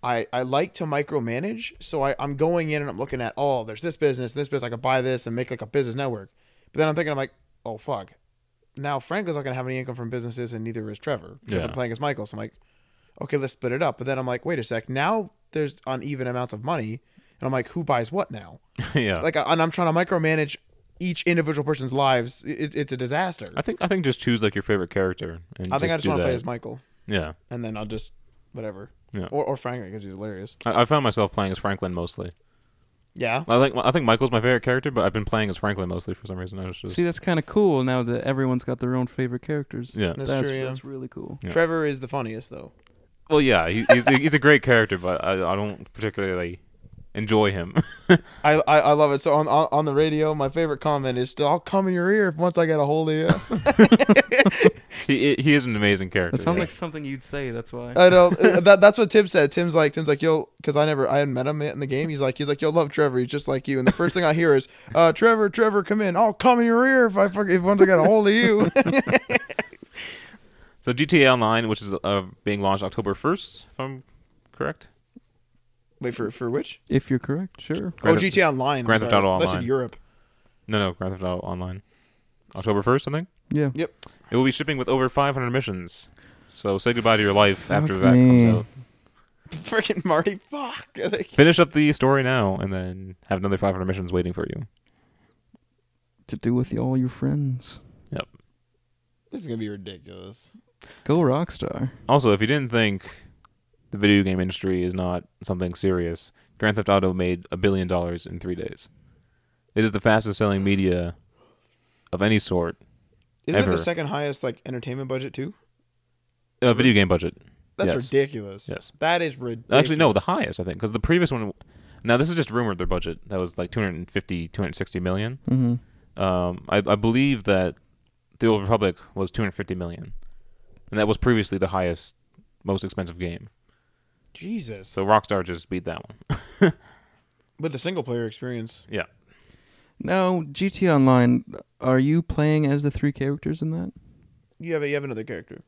I I like to micromanage, so I I'm going in and I'm looking at oh there's this business this business I could buy this and make like a business network. But then I'm thinking I'm like oh fuck. Now Franklin's not gonna have any income from businesses and neither is Trevor because I'm playing as Michael. So I'm like okay, let's split it up. But then I'm like, wait a sec. Now there's uneven amounts of money, and I'm like, who buys what now? (laughs) yeah. Like, and I'm trying to micromanage each individual person's lives. It, it's a disaster. I think I think just choose like your favorite character. And I think I just want to play as Michael, Yeah. and then I'll just whatever. Yeah. Or or Franklin because he's hilarious. I, I found myself playing as Franklin mostly. Yeah. I think I think Michael's my favorite character, but I've been playing as Franklin mostly for some reason. I was just See, that's kind of cool now that everyone's got their own favorite characters. Yeah. That's that's, true, yeah. that's really cool. Yeah. Trevor is the funniest though. well, yeah, he, he's he's a great character, but I I don't particularly enjoy him. (laughs) I, I, I love it. So on, on on the radio, my favorite comment is still, "I'll come in your ear once I get a hold of you." (laughs) he he is an amazing character. That sounds yeah. like something you'd say. That's why. I know (laughs) uh, that that's what Tim said. Tim's like Tim's like you'll because I never I hadn't met him yet in the game. He's like he's like you'll love Trevor. He's just like you. And the first thing I hear is, uh, Trevor, Trevor, come in. I'll come in your ear if I fuck- if once I get a hold of you. so GTA Online, which is uh, being launched October first, if I'm correct. Wait for for which? If you're correct, sure. Oh, Grand Theft- GTA Online. I'm Grand Theft sorry. Auto That's in Europe. No, no, Grand Theft Auto Online. October first, I think. Yeah. Yep. It will be shipping with over 500 missions. So say goodbye to your life after Fuck that me. comes out. Freaking Marty. Fuck. (laughs) Finish up the story now, and then have another 500 missions waiting for you. to do with all your friends. Yep. This is gonna be ridiculous. Go Rockstar. Also, if you didn't think the video game industry is not something serious, Grand Theft Auto made a billion dollars in three days. It is the fastest selling media of any sort, Isn't it the second highest like entertainment budget too? uh, video game budget. That's Yes. ridiculous. Yes. That is ridiculous. Actually, no, the highest I think, because the previous one. Now this is just rumored. Their budget that was like 250, 260 million. Mm-hmm. Um, I, I believe that the Old Republic was 250 million, and that was previously the highest, most expensive game. Jesus. So Rockstar just beat that one. (laughs) with the single player experience. Yeah. Now, GT Online, are you playing as the three characters in that? You have a, you have another character.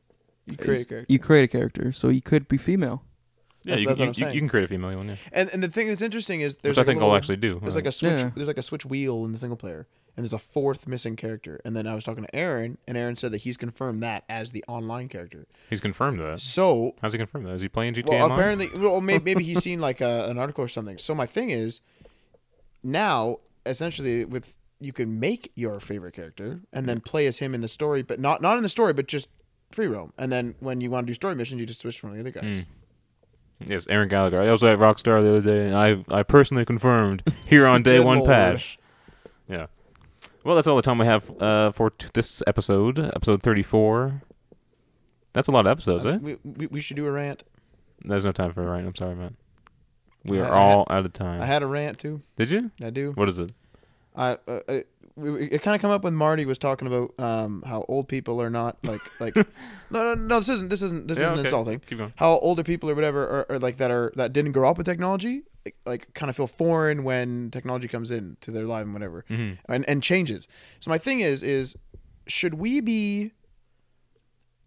You create a character. You create a character, so you could be female. Yeah, That's- you, that's you, what I'm saying. you can create a female one, yeah. And and the thing that's interesting is there's Which I like a think little- I'll actually do. There's like a switch. Yeah. There's like a switch wheel in the single player, and there's a fourth missing character. And then I was talking to Aaron, and Aaron said that he's confirmed that as the online character. he's confirmed that. So, How's he confirmed that? Is he playing GTA well, Online? apparently, well, maybe, (laughs) maybe he's seen like a, an article or something. So my thing is, now essentially with you can make your favorite character and then play as him in the story, but not not in the story, but just free roam. And then when you want to do story missions, you just switch from the other guys. Mm. Yes, Aaron Gallagher. I was at Rockstar the other day, and I I personally confirmed here on (laughs) day one lord. patch. Well, that's all the time we have uh, for t- this episode, episode thirty-four. That's a lot of episodes, Uh, eh? we, we, we should do a rant. There's no time for a rant. I'm sorry, man. We I- are I had- all out of time. I had a rant too. Did you? I do. What is it? I uh, it, it kind of come up when Marty was talking about um how old people are not like like (laughs) no no no this isn't this isn't this Yeah, isn't okay. insulting Keep going. how older people or whatever are, are like that are that didn't grow up with technology like, kind of feel foreign when technology comes in to their life and whatever hmm and and changes. So my thing is is should we be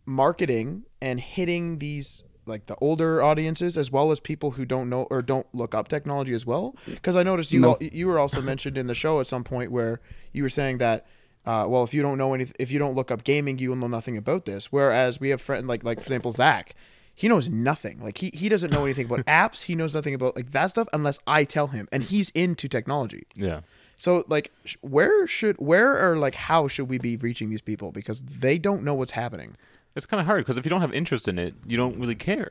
marketing and hitting these like the older audiences as well as people who don't know or don't look up technology as well? Because I noticed you No. all, you were also mentioned in the show at some point where you were saying that. Uh, well, if you don't know any, if you don't look up gaming, you will know nothing about this. Whereas we have friend like, like for example, Zach, he knows nothing. Like he, he doesn't know anything about (laughs) apps. He knows nothing about like that stuff unless I tell him, and he's into technology. Yeah. So like, where should where or like how should we be reaching these people because they don't know what's happening? It's kind of hard because if you don't have interest in it, you don't really care.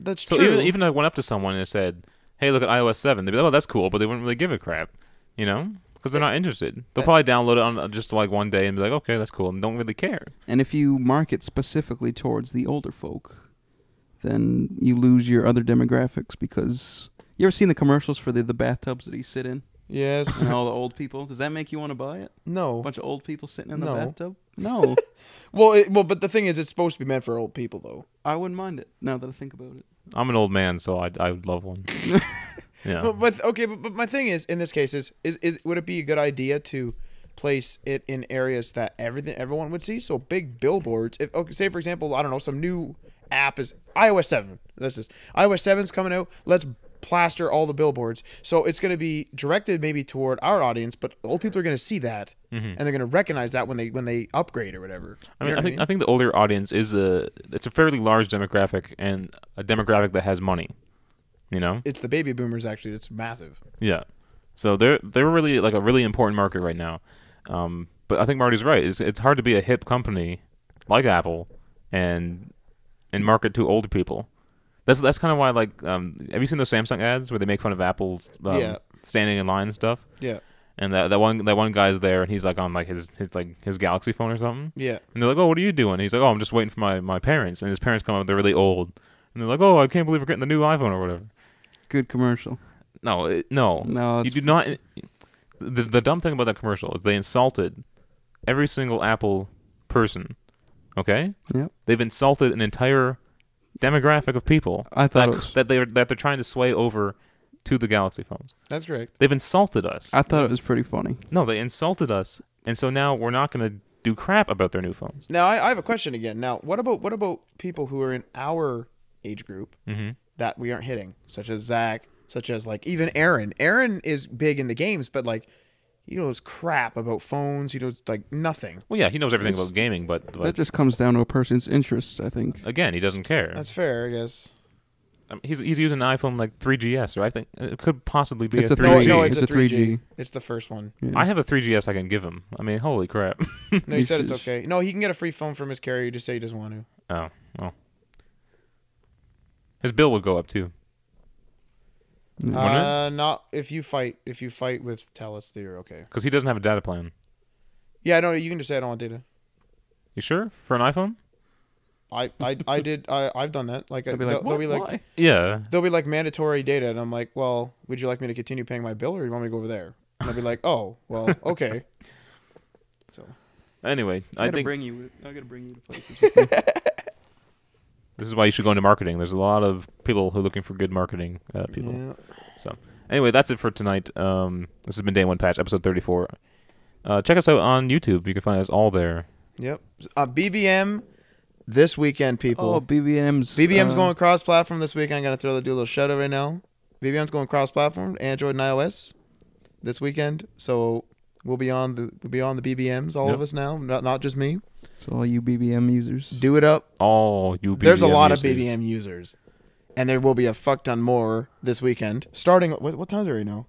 That's So true. even even I went up to someone and said, "Hey, look at iOS 7," they'd be like, "Oh, that's cool," but they wouldn't really give a crap, you know, because they're not interested. They'll probably download it on uh, just like one day and be like, "Okay, that's cool," and don't really care. And if you market specifically towards the older folk, then you lose your other demographics because you ever seen the commercials for the, the bathtubs that he sit in yes. and all the old people? Does that make you want to buy it? No. A bunch of old people sitting in the No. bathtub? No, (laughs) Well, it, well, but the thing is, it's supposed to be meant for old people though. I wouldn't mind it. Now that I think about it, I'm an old man, so I I would love one. (laughs) yeah. But, but okay, but, but my thing is, in this case, is is is would it be a good idea to place it in areas that everything everyone would see? So big billboards. If okay, say for example, I don't know, some new app is iOS seven. This is iOS 7's coming out. Let's plaster all the billboards. So it's going to be directed maybe toward our audience, but old people are going to see that Mhm. and they're going to recognize that when they when they upgrade or whatever. I You mean, know I think I think the older audience is a it's a fairly large demographic and a demographic that has money. You know. it's the baby boomers actually. It's massive. Yeah. So they're they're really like a really important market right now. Um, but I think Marty's right. It's it's hard to be a hip company like Apple and and market to older people. That's that's kind of why like um, have you seen those Samsung ads where they make fun of Apple's um, Yeah. standing in line and stuff? Yeah. And that that one that one guy's there and he's like on like his his like his Galaxy phone or something. Yeah. And they're like, "Oh, what are you doing?" And he's like, "Oh, I'm just waiting for my, my parents." And his parents come up, they're really old, and they're like, "Oh, I can't believe we're getting the new iPhone or whatever." good commercial. No, it, no, No, you it's, do not. The, the dumb thing about that commercial is they insulted every single Apple person. Okay, Yep. they've insulted an entire demographic of people I thought that it was. that they that they're trying to sway over to the Galaxy phones. That's correct. They've insulted us. I thought it was pretty funny. no, they insulted us, and so now we're not going to do crap about their new phones. Now I, I have a question again. Now, what about what about people who are in our age group Mm-hmm. that we aren't hitting, such as Zach, such as like even Aaron. Aaron is big in the games, but like he knows crap about phones. He knows like nothing. Well, yeah, he knows everything It's- about gaming, but, That just comes down to a person's interests, I think. again, he doesn't care. That's fair, I guess. Um, he's he's using an iPhone like 3GS, or I think it could possibly be It's a a 3G. 3G. No, it's, It's a a 3G. 3G. It's the first one. Yeah. I have a 3GS I can give him. I mean, holy crap. (laughs) No, he said it's okay. No, he can get a free phone from his carrier. He just say he doesn't want to. Oh, well. His bill would go up too. Wouldn't? Uh, not if you fight. If you fight with Telus, you're okay. Because he doesn't have a data plan. Yeah, no, you can just say I don't want data. You sure? For an iPhone? I, I, I did. I, I've done that. Like, I'd be they'll, they'll be like, Why? Yeah. they'll be like mandatory data, and I'm like, well, would you like me to continue paying my bill, or do you want me to go over there? And they'll be like, oh, well, (laughs) okay. So Anyway, I I gotta think bring you. I gotta bring you to places. (laughs) with me. this is why you should go into marketing. There's a lot of people who are looking for good marketing uh, people. yeah. Anyway, that's it for tonight. Um, this has been Day One Patch, episode 34. Uh, check us out on YouTube. You can find us all there. Yep. Uh, BBM this weekend, people. oh, BBM's. BBM's uh, going cross-platform this weekend. I'm gonna throw the do a little shout out right now. BBM's going cross-platform, Android and iOS, this weekend. So we'll be on the we'll be on the BBMs, all Yep. of us now, not not just me. So all you BBM users. Do it up. All you There's a BBM lot users. of BBM users, and there will be a fuck ton more this weekend. Starting what, what time is it right now?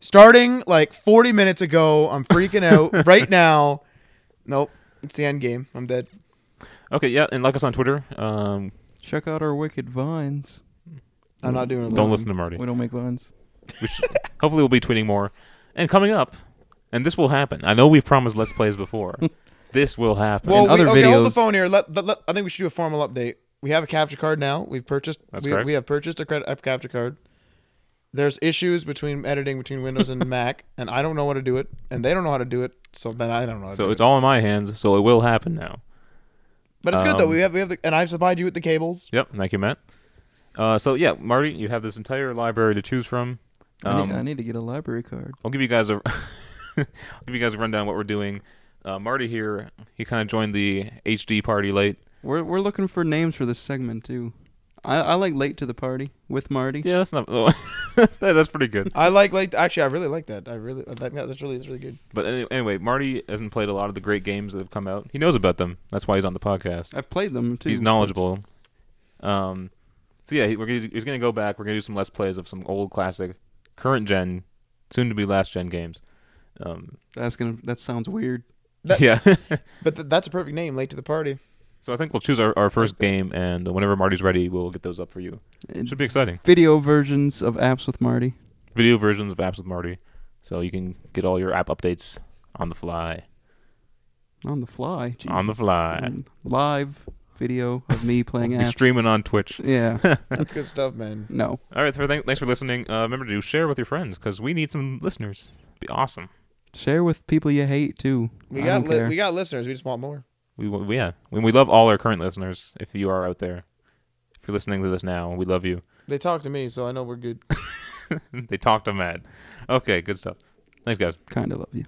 Starting like 40 minutes ago. I'm freaking out (laughs) right now. Nope, it's the end game. I'm dead. Okay, yeah, and like us on Twitter. Um, Check out our wicked vines. I'm not doing it. don't alone. listen to Marty. We don't make vines. We should, hopefully, we'll be tweeting more. And coming up, and this will happen. I know we've promised Let's Plays before. (laughs) this will happen. Well, In we, other okay, hold the phone here. Let, let- let- I think we should do a formal update. We have a capture card now. We've purchased. That's we, correct. we have purchased a, credit, a capture card. There's issues between editing between Windows and (laughs) Mac, and I don't know how to do it, and they don't know how to do it. So then I don't know. How to so do it's it. all in my hands. So it will happen now. but it's good though. um, We have we have the, and I've supplied you with the cables. Yep. Thank you, Matt. Uh, so yeah, Marty, you have this entire library to choose from. I, Um, need, I need to get a library card. I'll give you guys a (laughs) I'll give you guys a rundown of what we're doing. Uh, Marty here, he kind of joined the HD party late. We're we're looking for names for this segment too. I, I like late to the party with Marty. Yeah, that's not (laughs) that's pretty good. I like like actually I really like that. I really I think that's really that's really good. But any, anyway, Marty hasn't played a lot of the great games that have come out. He knows about them. That's why he's on the podcast. I've played them too. He's knowledgeable. Um, so yeah, he, we're, gonna- he's going to go back. We're going to do some Let's Plays of some old classic, current gen, soon to be last gen games. Um, That's gonna. That sounds weird. That- yeah. (laughs) But th- that's a perfect name. Late to the party. so I think we'll choose our, our first game, and whenever Marty's ready, we'll get those up for you. It should be exciting. Video versions of apps with Marty. Video versions of apps with Marty, so you can get all your app updates on the fly. On the fly. On the fly. Um, live video of me (laughs) playing We'll be apps. streaming on Twitch. (laughs) Yeah. That's good stuff, man. no. All right, thanks for listening. Uh, remember to share with your friends because we need some listeners. It'd be awesome. Share with people you hate too. We I got don't li- care. we got listeners. We just want more. We, we yeah, we, we love all our current listeners. If you are out there, if you're listening to this now, we love you. They talk to me, so I know we're good. (laughs) they talk to Matt. Okay, good stuff. Thanks, guys. Kind of love you.